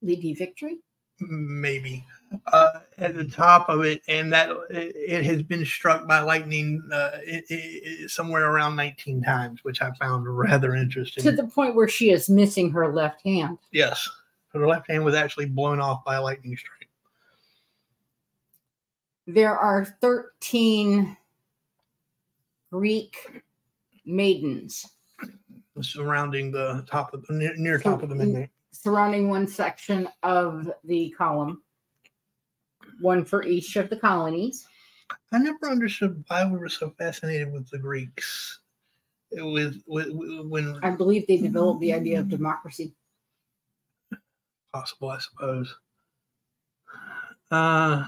Lady Victory. maybe uh, at the top of it, and that it, it has been struck by lightning uh, it, it, somewhere around 19 times, which I found rather interesting. To the point where she is missing her left hand. yes, her left hand was actually blown off by a lightning strike. There are 13 Greek maidens surrounding the top of near, near top of the midnight. surrounding one section of the column, one for each of the colonies. I never understood why we were so fascinated with the Greeks. It was with, when I believe they developed the idea of democracy. possible, I suppose. Uh,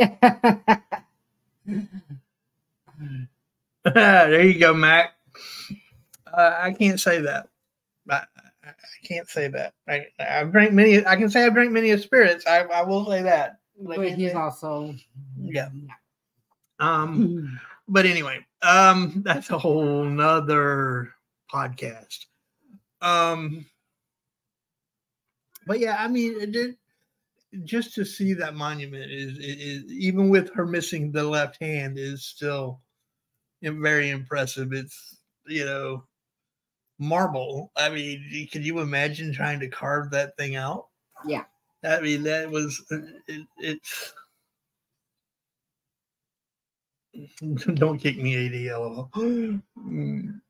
there you go, Mac. Uh, I can't say that. I, I can't say that. I, I've drank many. I can say I've drank many of spirits. I, I will say that. But he's also yeah. Um. But anyway, um, that's a whole nother podcast. Um. But yeah, I mean, it did, just to see that monument is, is, is even with her missing the left hand is still very impressive. It's you know marble. I mean, can you imagine trying to carve that thing out? Yeah. I mean, that was it, it's. Don't kick me, ADL.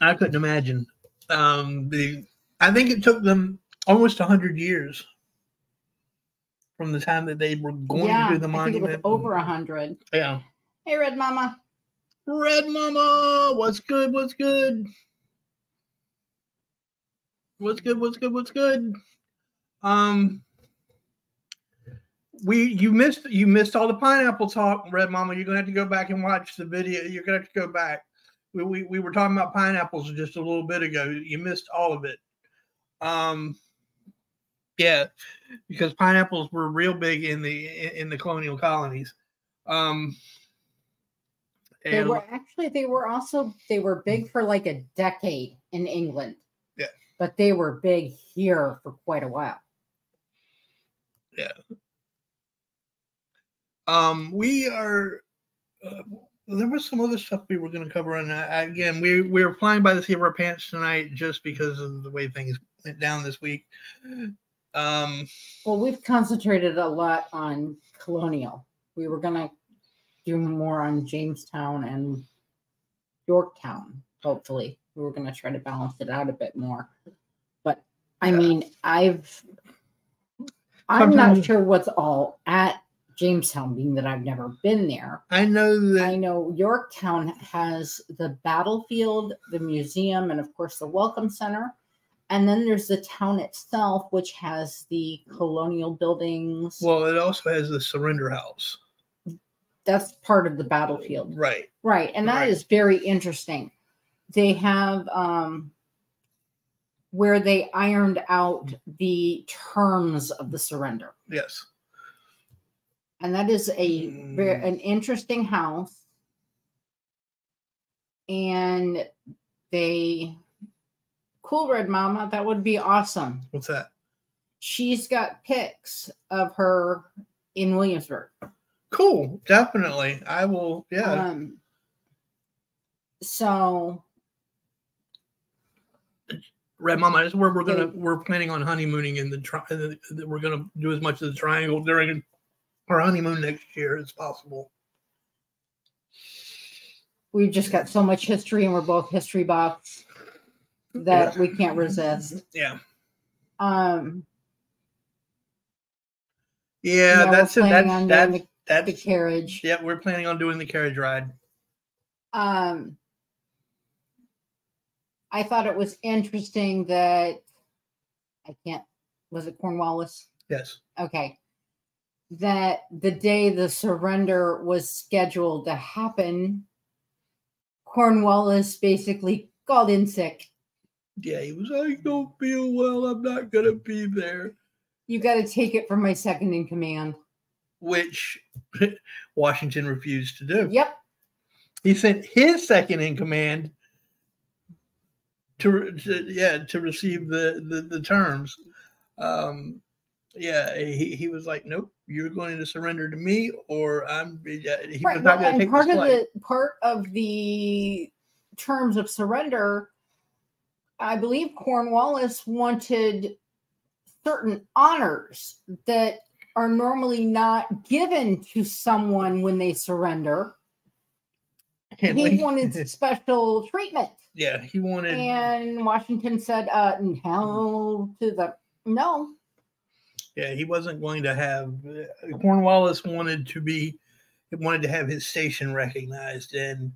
I couldn't imagine. Um, the I think it took them almost hundred years from the time that they were going yeah, to do the I think it was over a hundred. yeah. Hey, Red Mama. Red Mama, what's good? What's good? What's good? What's good? What's good? Um, we you missed you missed all the pineapple talk, Red Mama. You're gonna have to go back and watch the video. You're gonna have to go back. We we, we were talking about pineapples just a little bit ago. You missed all of it. Um, yeah, because pineapples were real big in the in the colonial colonies. Um, They were actually they were also they were big for like a decade in England. Yeah. But they were big here for quite a while. Yeah. Um, we are. Uh, there was some other stuff we were going to cover, and uh, again, we we were flying by the seat of our pants tonight just because of the way things went down this week. Um, Well, we've concentrated a lot on colonial. We were gonna do more on Jamestown and Yorktown, hopefully. We were gonna try to balance it out a bit more. But I Yeah. mean, I've I'm not sure what's all at Jamestown, being that I've never been there. I know that I know Yorktown has the battlefield, the museum, and of course the Welcome Center. And then there's the town itself, which has the colonial buildings. well, it also has the surrender house, That's part of the battlefield. right? Right. And that is Right. very interesting. They have um where they ironed out the terms of the surrender. Yes. and that is a very Mm. an interesting house and they cool red mama that would be awesome What's that? she's got pics of her in williamsburg Cool. Definitely. I will. Yeah. um so Red Mama, that's where we're gonna we're planning on honeymooning in the tri- the- the- we're gonna do as much of the triangle during our honeymoon next year as possible. we've just got so much history and we're both history buffs that we can't resist Yeah. um Yeah, yeah, that's. That's that's the, the carriage yeah. We're planning on doing the carriage ride. um I thought it was interesting that I can't was it Cornwallis? Yes. Okay. That the day the surrender was scheduled to happen, Cornwallis basically called in sick. Yeah, he was. I don't feel well. I'm not gonna be there. You got to take it from my second in command. Which Washington refused to do. Yep. He sent his second in command to, to yeah to receive the the, the terms. Um, yeah, he, he was like, nope, you're going to surrender to me, or I'm. Yeah, he Right. was Well, going to take part of the part of the terms of surrender, I believe Cornwallis wanted certain honors that are normally not given to someone when they surrender. And he we- wanted special treatment. yeah, he wanted. And Washington said, uh, hell to the no. Yeah, he wasn't going to have. Cornwallis wanted to be, wanted to have his station recognized, and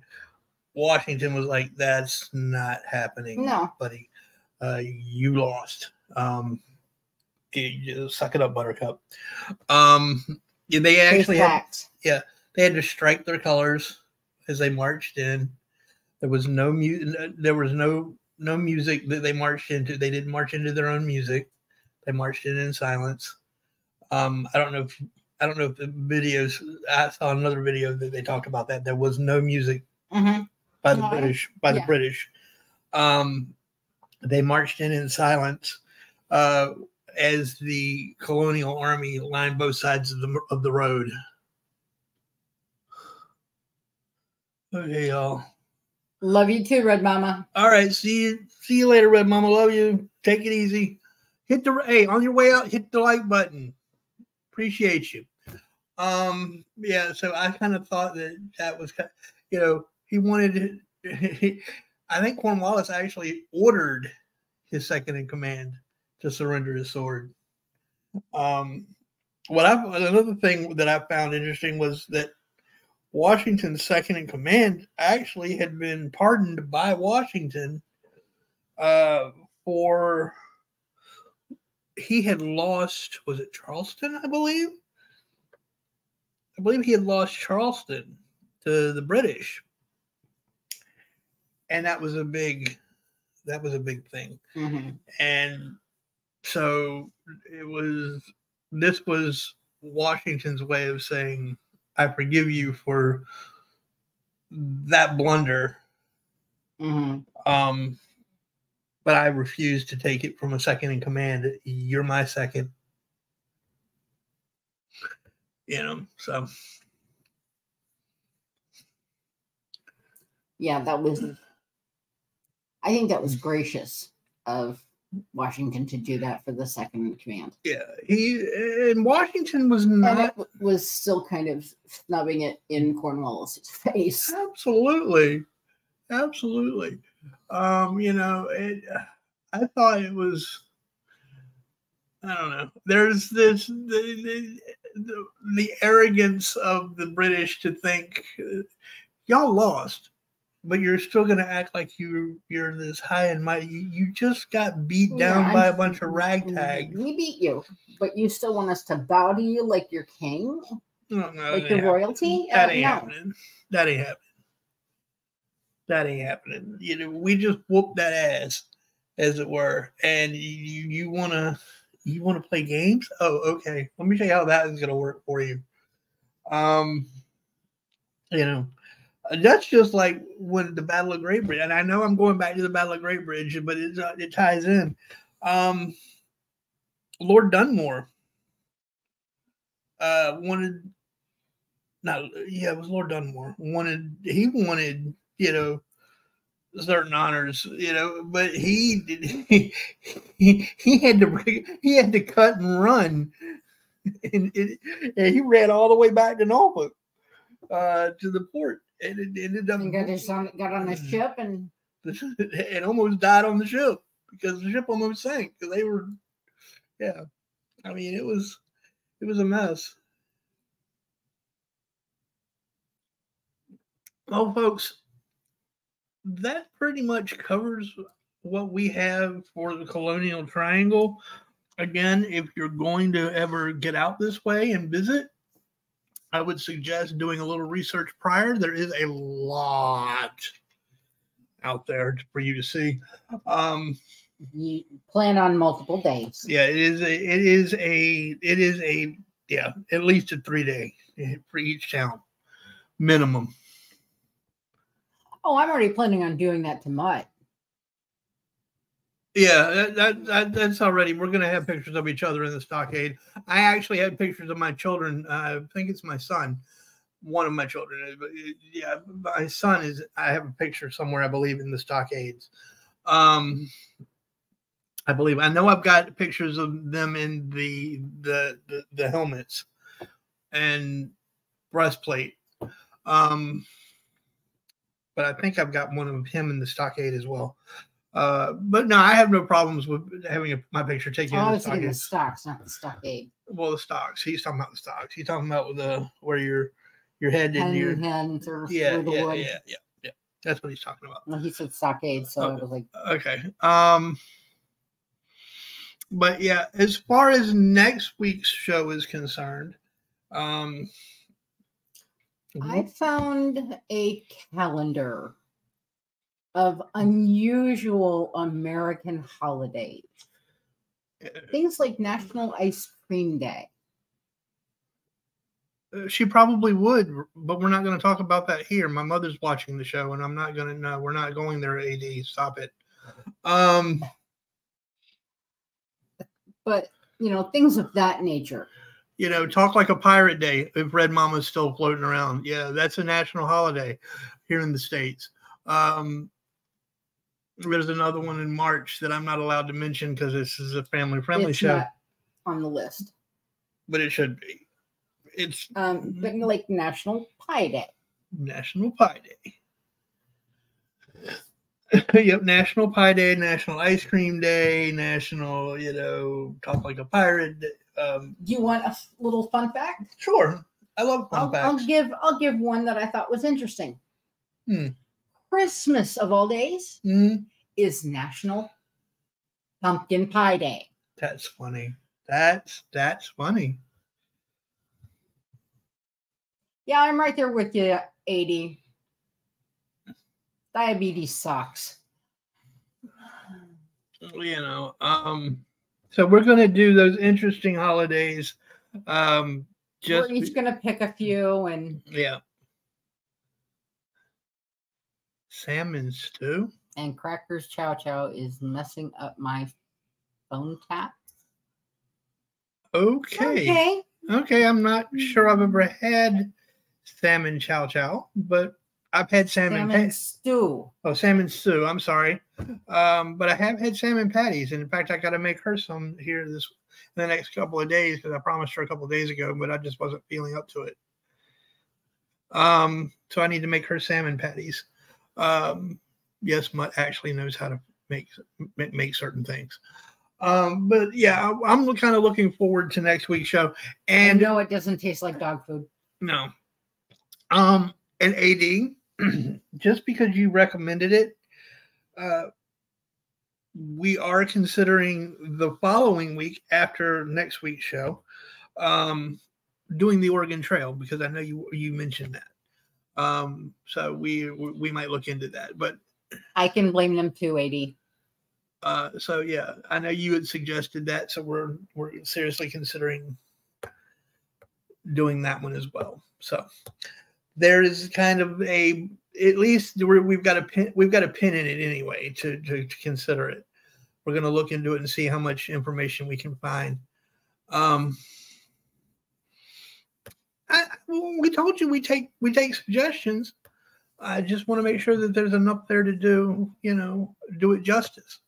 Washington was like, "That's not happening, No. buddy. Uh, you lost. Um, suck it up, Buttercup." Um, yeah, they actually had, facts. they had to strike their colors as they marched in. There was no music. There was no no music that they marched into. They didn't march into their own music. They marched in in silence. Um, I don't know if I don't know if the videos. I saw another video that they talked about that. There was no music Mhm. By the British. By the. British, um, they marched in in silence uh, as the colonial army lined both sides of the of the road. Okay, y'all. Love you too, Red Mama. All right, see you. See you later, Red Mama. Love you. Take it easy. Hit the hey on your way out. Hit the like button. Appreciate you. Um, yeah. So I kind of thought that that was, kind you know, he wanted. I think Cornwallis actually ordered his second in command to surrender his sword. Um, what I another thing that I found interesting was that Washington's second in command actually had been pardoned by Washington uh, for he had lost was it Charleston, I believe. I believe he had lost Charleston to the British. And that was a big that was a big thing Mhm. and so it was this was washington's way of saying i forgive you for that blunder Mhm. um but i refuse to take it from a second in command you're my second you know so Yeah, that was. I think that was gracious of Washington to do that for the second in command. yeah he and washington was And not it was still kind of snubbing it in Cornwallis's face. Absolutely, absolutely. Um, you know, it, I thought it was. I don't know. There's this the, the, the, the arrogance of the British to think uh, y'all lost, but you're still going to act like you you're this high and mighty. You, just got beat down Yeah, by a bunch of ragtag. We beat you, but you still want us to bow to you like your king, No, no, like that your royalty? That Uh, ain't no. happening. That ain't happening. That ain't happening. You know, we just whooped that ass, as it were. And you you wanna you wanna play games? Oh, okay. Let me show you how that is gonna work for you. Um, you know, that's just like when the Battle of Great Bridge, and I know I'm going back to the Battle of Great Bridge, but it uh, it ties in. Um, Lord Dunmore uh wanted not yeah, it was Lord Dunmore wanted he wanted you know certain honors you know, but he did he he, he had to he had to cut and run, and, it, and he ran all the way back to Norfolk uh to the port, and it ended up And got, his on, got on ship and and almost died on the ship because the ship almost sank because they were yeah i mean it was it was a mess. Well folks that pretty much covers what we have for the colonial triangle. Again if you're going to ever get out this way and visit i would suggest doing a little research prior there is a lot out there for you to see. Um, you plan on multiple days. yeah, it is a, it is a, it is a, yeah, at least a three day for each town minimum. Oh, I'm already planning on doing that to Mutt. Yeah, that, that, that that's already. We're gonna have pictures of each other in the stockade. I actually had pictures of my children. Uh, I think it's my son, one of my children. is, But yeah, my son is. I have a picture somewhere. I believe in the stockades. Um, I believe. I know I've got pictures of them in the the the, the helmets and breastplate. Um, but I think I've got one of him in the stockade as well. Uh, but no, I have no problems with having a, my picture taken Oh, I the was thinking the stocks, not the stockade. Well, the stocks. He's talking about the stocks. He's talking about the where your your head and your hens or yeah through the yeah, yeah yeah yeah. That's what he's talking about. Well, he said stockade, so I was like, Okay. Um but yeah, as far as next week's show is concerned, um I found a calendar of unusual American holidays. Things like National Ice Cream Day. Uh, She probably would, but we're not going to talk about that here. My mother's watching the show, and I'm not going to. No, we're not going there. Ad, stop it. Um, But, you know, things of that nature. you know, talk like a pirate day. If Red Mama's still floating around, yeah, that's a national holiday here in the states. Um, there's another one in March that I'm not allowed to mention because this is a family-friendly It's show, not on the list. but it should be. It's Um, but like National Pie Day. National Pie Day. yep, National Pie Day, National Ice Cream Day, National, you know, talk like a pirate. Um, Do you want a little fun fact? sure, I love fun I'll, I'll give I'll give one that I thought was interesting. Hmm. Christmas of all days Mm, is National Pumpkin Pie Day. that's funny. That's that's funny. Yeah, I'm right there with you, AD. Diabetes sucks. You know, um, so we're gonna do those interesting holidays. Um, just We're each gonna pick a few and yeah. Salmon stew. And Crackers Chow Chow is messing up my phone tap. Okay. Okay. Okay. I'm not sure I've ever had salmon chow chow, but I've had salmon. Salmon pa- stew. oh, salmon stew. I'm sorry. Um, but I have had salmon patties. And in fact, I got to make her some here this in the next couple of days because I promised her a couple of days ago, but I just wasn't feeling up to it. Um, so I need to make her salmon patties. Um, yes, Mutt actually knows how to make make, certain things. Um, but yeah, I- I'm kind of looking forward to next week's show. And no, it doesn't taste like dog food. no. Um, and AD, just because you recommended it, uh, we are considering the following week after next week's show, um, doing the Oregon Trail because I know you you mentioned that. Um, so we we we might look into that. But I can blame them too, AD. uh, so yeah, I know you had suggested that, so we're we're seriously considering doing that one as well. So there is kind of a at least we're, we've got a pin we've got a pin in it anyway to, to to consider it. We're going to look into it and see how much information we can find. Um, I, we told you we take we take suggestions. I just want to make sure that there's enough there to do you know do it justice.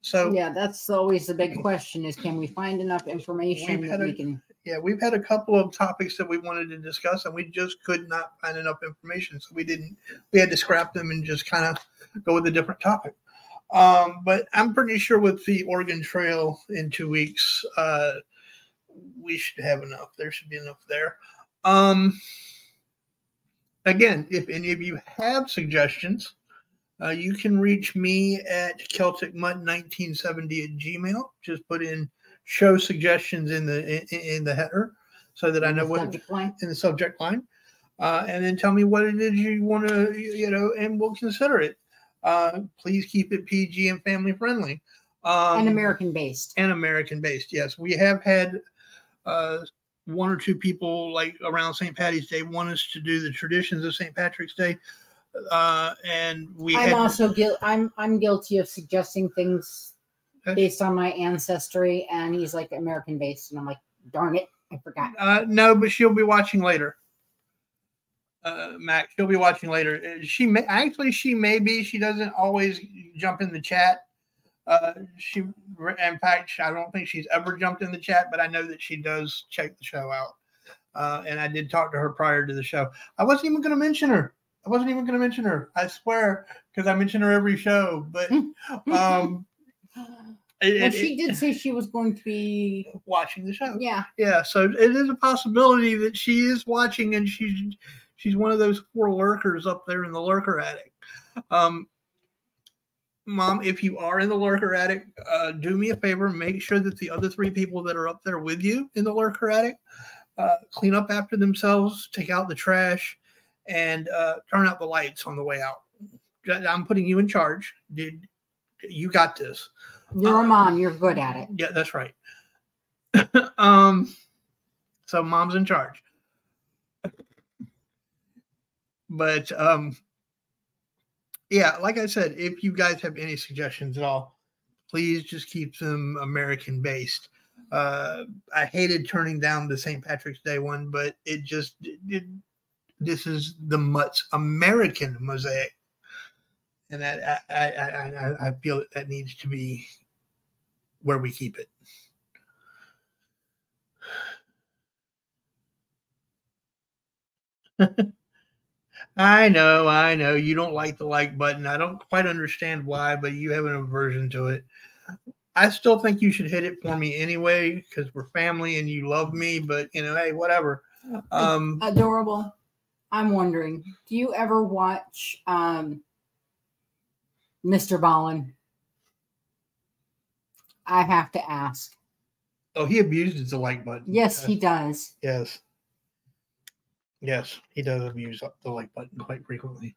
So Yeah, that's always the big question is can we find enough information that had we can yeah, we've had a couple of topics that we wanted to discuss, and we just could not find enough information, so we didn't. We had to scrap them and just kind of go with a different topic. Um, but I'm pretty sure with the Oregon Trail in two weeks, uh, we should have enough. There should be enough there. Um, again, if any of you have suggestions, uh, you can reach me at CelticMutt1970 at Gmail. Just put in show suggestions in the in, in the header so that I know what line? in the subject line, uh, and then tell me what it is you want to you know, and we'll consider it. Uh, please keep it PG and family friendly. Um, and American based. and American based. Yes, we have had uh, one or two people like around St. Patty's Day want us to do the traditions of St. Patrick's Day, uh, and we I'm had also guilty. I'm I'm guilty of suggesting things based on my ancestry, and he's like American based, and I'm like, darn it, I forgot. uh, no, but she'll be watching later. Uh, Mac, she'll be watching later. Uh, She may actually she may be. She doesn't always jump in the chat. Uh, she, in fact, I don't think she's ever jumped in the chat, but I know that she does check the show out. Uh, and I did talk to her prior to the show. I wasn't even going to mention her. I wasn't even going to mention her. I swear, because I mention her every show. But um, it- well, she did say she was going to be. watching the show. Yeah, Yeah, so it is a possibility that she is watching, and she's she's one of those four lurkers up there in the lurker attic. Um, Mom, if you are in the lurker attic, uh, do me a favor, make sure that the other three people that are up there with you in the lurker attic uh, clean up after themselves, take out the trash, and uh, turn out the lights on the way out. I'm putting you in charge. Did you got this? You're a mom. You're good at it. Yeah, that's right. um, so mom's in charge. But um, yeah, like I said, if you guys have any suggestions at all, please just keep them American based. Uh, I hated turning down the St. Patrick's Day one, but it just it, this is the Mutts American mosaic, and that I I, I I feel that that needs to be where we keep it. I know, I know. You don't like the like button. I don't quite understand why, but you have an aversion to it. I still think you should hit it for me anyway because we're family and you love me. But you know, hey, whatever. Um, Adorable. I'm wondering, do you ever watch um, Mr. Ballen? I have to ask. Oh, he abuses the like button. Yes, he does. Yes. Yes, he does abuse the like button quite frequently.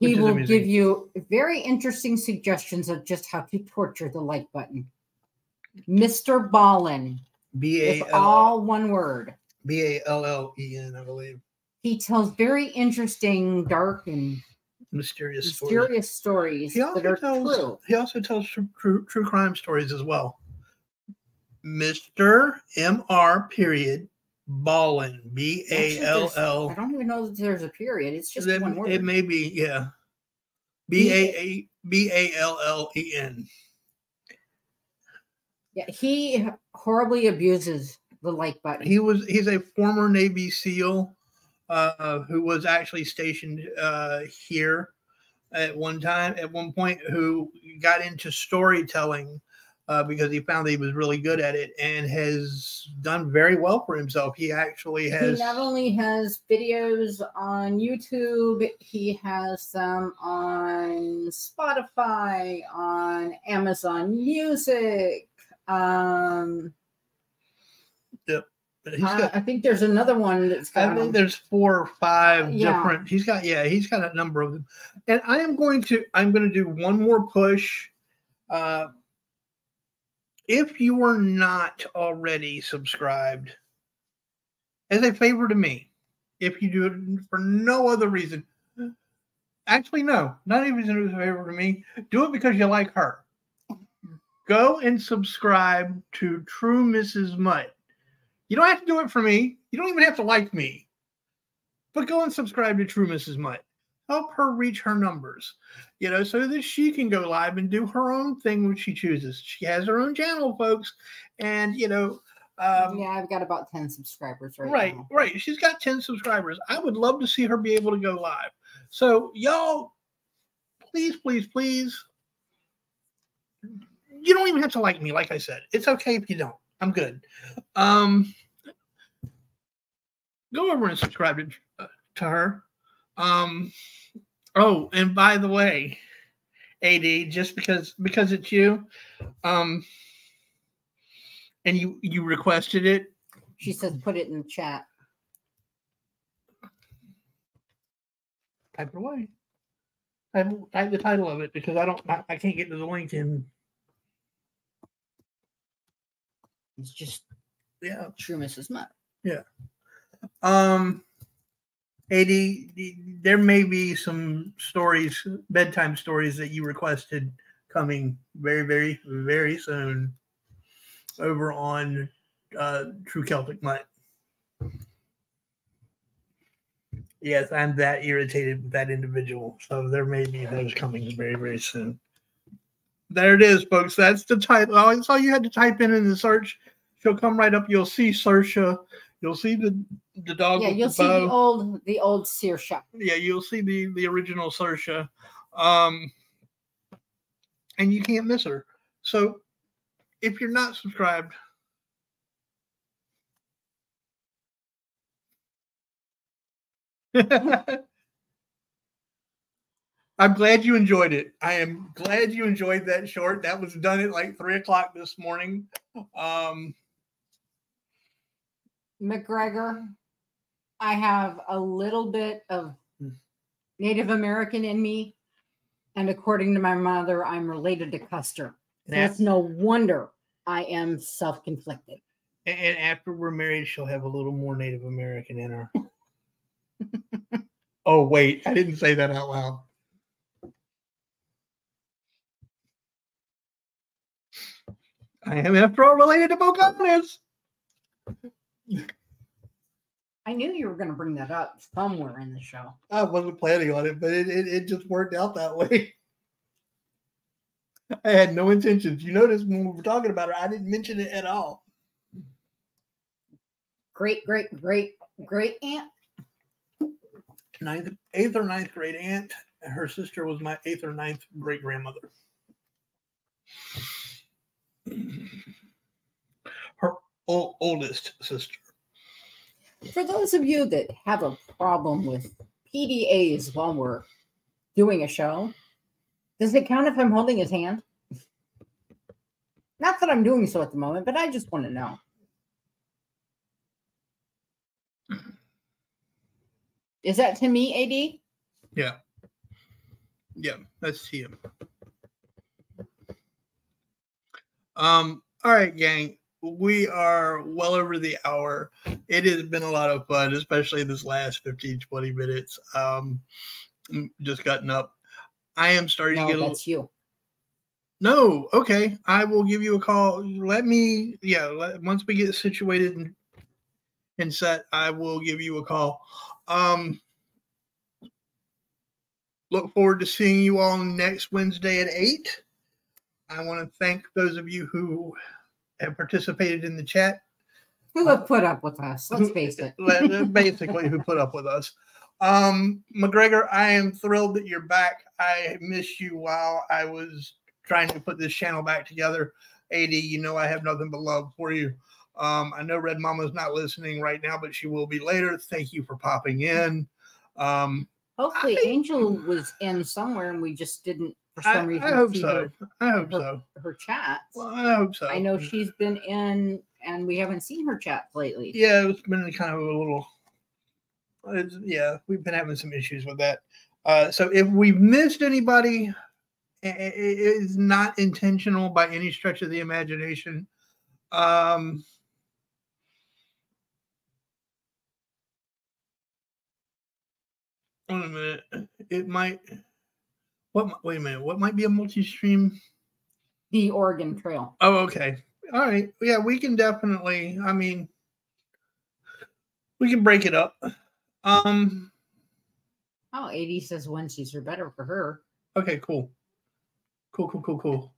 He will give you very interesting suggestions of just how to torture the like button. Mr. Ballen. B A L all one word. B A L L E N, I believe. He tells very interesting, dark, and mysterious, mysterious stories, stories that are tells, true. He also tells true, true, true crime stories as well. Mr. M R period Ballen B A L L. I don't even know that there's a period. It's just one word. It may be, yeah. B A B A L L E N. Yeah, he horribly abuses the like button. He was he's a former Navy SEAL uh, who was actually stationed uh, here at one time, at one point, who got into storytelling uh, because he found that he was really good at it and has done very well for himself. He actually has. He not only has videos on YouTube, he has them on Spotify, on Amazon Music. Um, yep. Got, I think there's another one that's got. I think there's four or five yeah. different. He's got yeah, he's got a number of them, and I am going to I'm going to do one more push. Uh, if you are not already subscribed, as a favor to me, if you do it for no other reason, actually no, not even as a favor to me, do it because you like her. Go and subscribe to True Mrs. Mutt you don't have to do it for me. You don't even have to like me. But go and subscribe to True Mrs. Mutt. Help her reach her numbers, you know, so that she can go live and do her own thing when she chooses. She has her own channel, folks. And, you know, um, yeah, I've got about 10 subscribers right now. Right, now. right. She's got 10 subscribers. I would love to see her be able to go live. So, y'all, please, please, please. You don't even have to like me, like I said. It's okay if you don't. I'm good. Um, go over and subscribe to, uh, to her. Um, oh, and by the way, AD, just because because it's you, um, and you you requested it. She says put it in the chat. Type it away. Type, type the title of it because I don't I, I can't get to the link in It's just yeah, true Mrs. Mutt. Yeah. Um, AD, there may be some stories, bedtime stories that you requested coming very, very, very soon over on uh, True Celtic Mutt. Yes, I'm that irritated with that individual. So there may be those coming very, very soon. There it is, folks. That's the title. That's all you had to type in in the search. She'll come right up. You'll see Saoirse. You'll see the the dog. Yeah, you'll the see bow. the old the old Saoirse. Yeah, you'll see the the original Saoirse. Um, and you can't miss her. So, if you're not subscribed. I'm glad you enjoyed it. I am glad you enjoyed that short. That was done at like three o'clock this morning. Um, McGregor, I have a little bit of Native American in me. And according to my mother, I'm related to Custer. So it's no wonder I am self conflicted. and after we're married, she'll have a little more Native American in her. oh, wait. I didn't say that out loud. I am, after all, related to Pocahontas. I knew you were going to bring that up somewhere in the show. I wasn't planning on it, but it, it, it just worked out that way. I had no intentions. You noticed when we were talking about her, I didn't mention it at all. Great, great, great, great aunt. Ninth, eighth or ninth grade aunt. Her sister was my eighth or ninth great grandmother. Her ol- oldest sister. For those of you that have a problem with PDAs while we're doing a show, does it count if I'm holding his hand? Not that I'm doing so at the moment, but I just want to know. Is that to me, AD? Yeah. Yeah, that's him. Um, all right, gang. We are well over the hour. It has been a lot of fun, especially this last 15, 20 minutes. Um just gotten up. I am starting No, to get a little that's you. no, okay. I will give you a call. Let me, yeah, let, once we get situated and, and set, I will give you a call. Um, look forward to seeing you all next Wednesday at 8. I want to thank those of you who have participated in the chat. Who have put up with us? Let's face it. Basically who put up with us. Um, McGregor, I am thrilled that you're back. I missed you while I was trying to put this channel back together. AD, you know I have nothing but love for you. Um, I know Red Mama's not listening right now, but she will be later. Thank you for popping in. Um, Hopefully, I- Angel was in somewhere and we just didn't, for I, reason, I hope so. I hope her, so. her, her chats. Well, I hope so. I know she's been in and we haven't seen her chats lately. yeah, it's been kind of a little. It's, yeah, we've been having some issues with that. Uh, so if we've missed anybody, it is not intentional by any stretch of the imagination. Um, wait a minute. It might. What? Wait a minute. What might be a multi-stream? The Oregon Trail. Oh, okay. All right. Yeah, we can definitely. I mean, we can break it up. Um. Oh, AD says Wednesdays are better for her. Okay. Cool. Cool. Cool. Cool. Cool.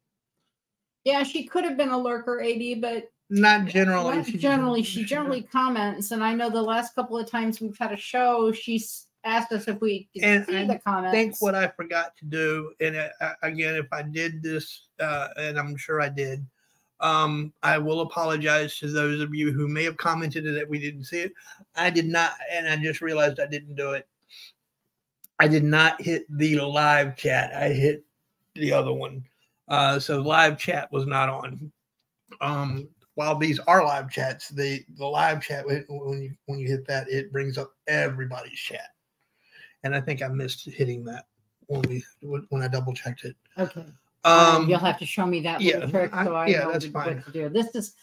Yeah, she could have been a lurker, AD, but Not generally. not generally, she generally comments. And I know the last couple of times we've had a show, she's asked us if we could And see I the comments. I think what I forgot to do, and uh, uh, again, if I did this, uh, and I'm sure I did, um, I will apologize to those of you who may have commented that we didn't see it. I did not, and I just realized I didn't do it. I did not hit the live chat. I hit the other one. Uh, so live chat was not on. Um, while these are live chats, the the live chat when when you when you hit that, it brings up everybody's chat and I think I missed hitting that when we when I double checked it. Okay. Um, you'll have to show me that yeah, trick so I, yeah, know that's what fine. to do. This is,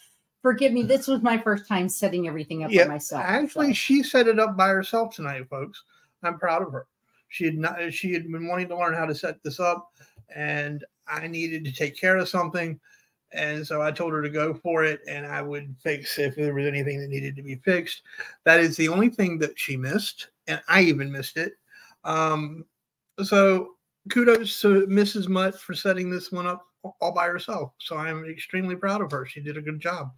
forgive me, this was my first time setting everything up Yeah, by myself. actually, so. she set it up by herself tonight, folks. I'm proud of her. She had not. She had been wanting to learn how to set this up, and I needed to take care of something, and so I told her to go for it, and I would fix if there was anything that needed to be fixed. That is the only thing that she missed, and I even missed it. Um, so kudos to Mrs. Mutt for setting this one up all by herself. So I'm extremely proud of her. She did a good job.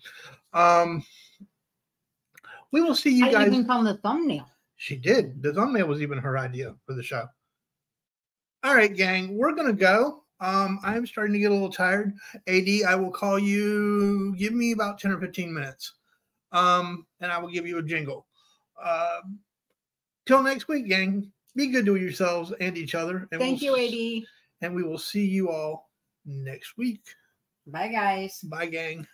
Um, we will see you I guys. even found the thumbnail. She did. The thumbnail was even her idea for the show. All right, gang, we're gonna go. Um, I'm starting to get a little tired. AD, I will call you. Give me about 10 or 15 minutes. Um, and I will give you a jingle. Uh, till next week, gang. Be good to yourselves and each other. And Thank we'll, you, AD. And we will see you all next week. Bye, guys. Bye, gang.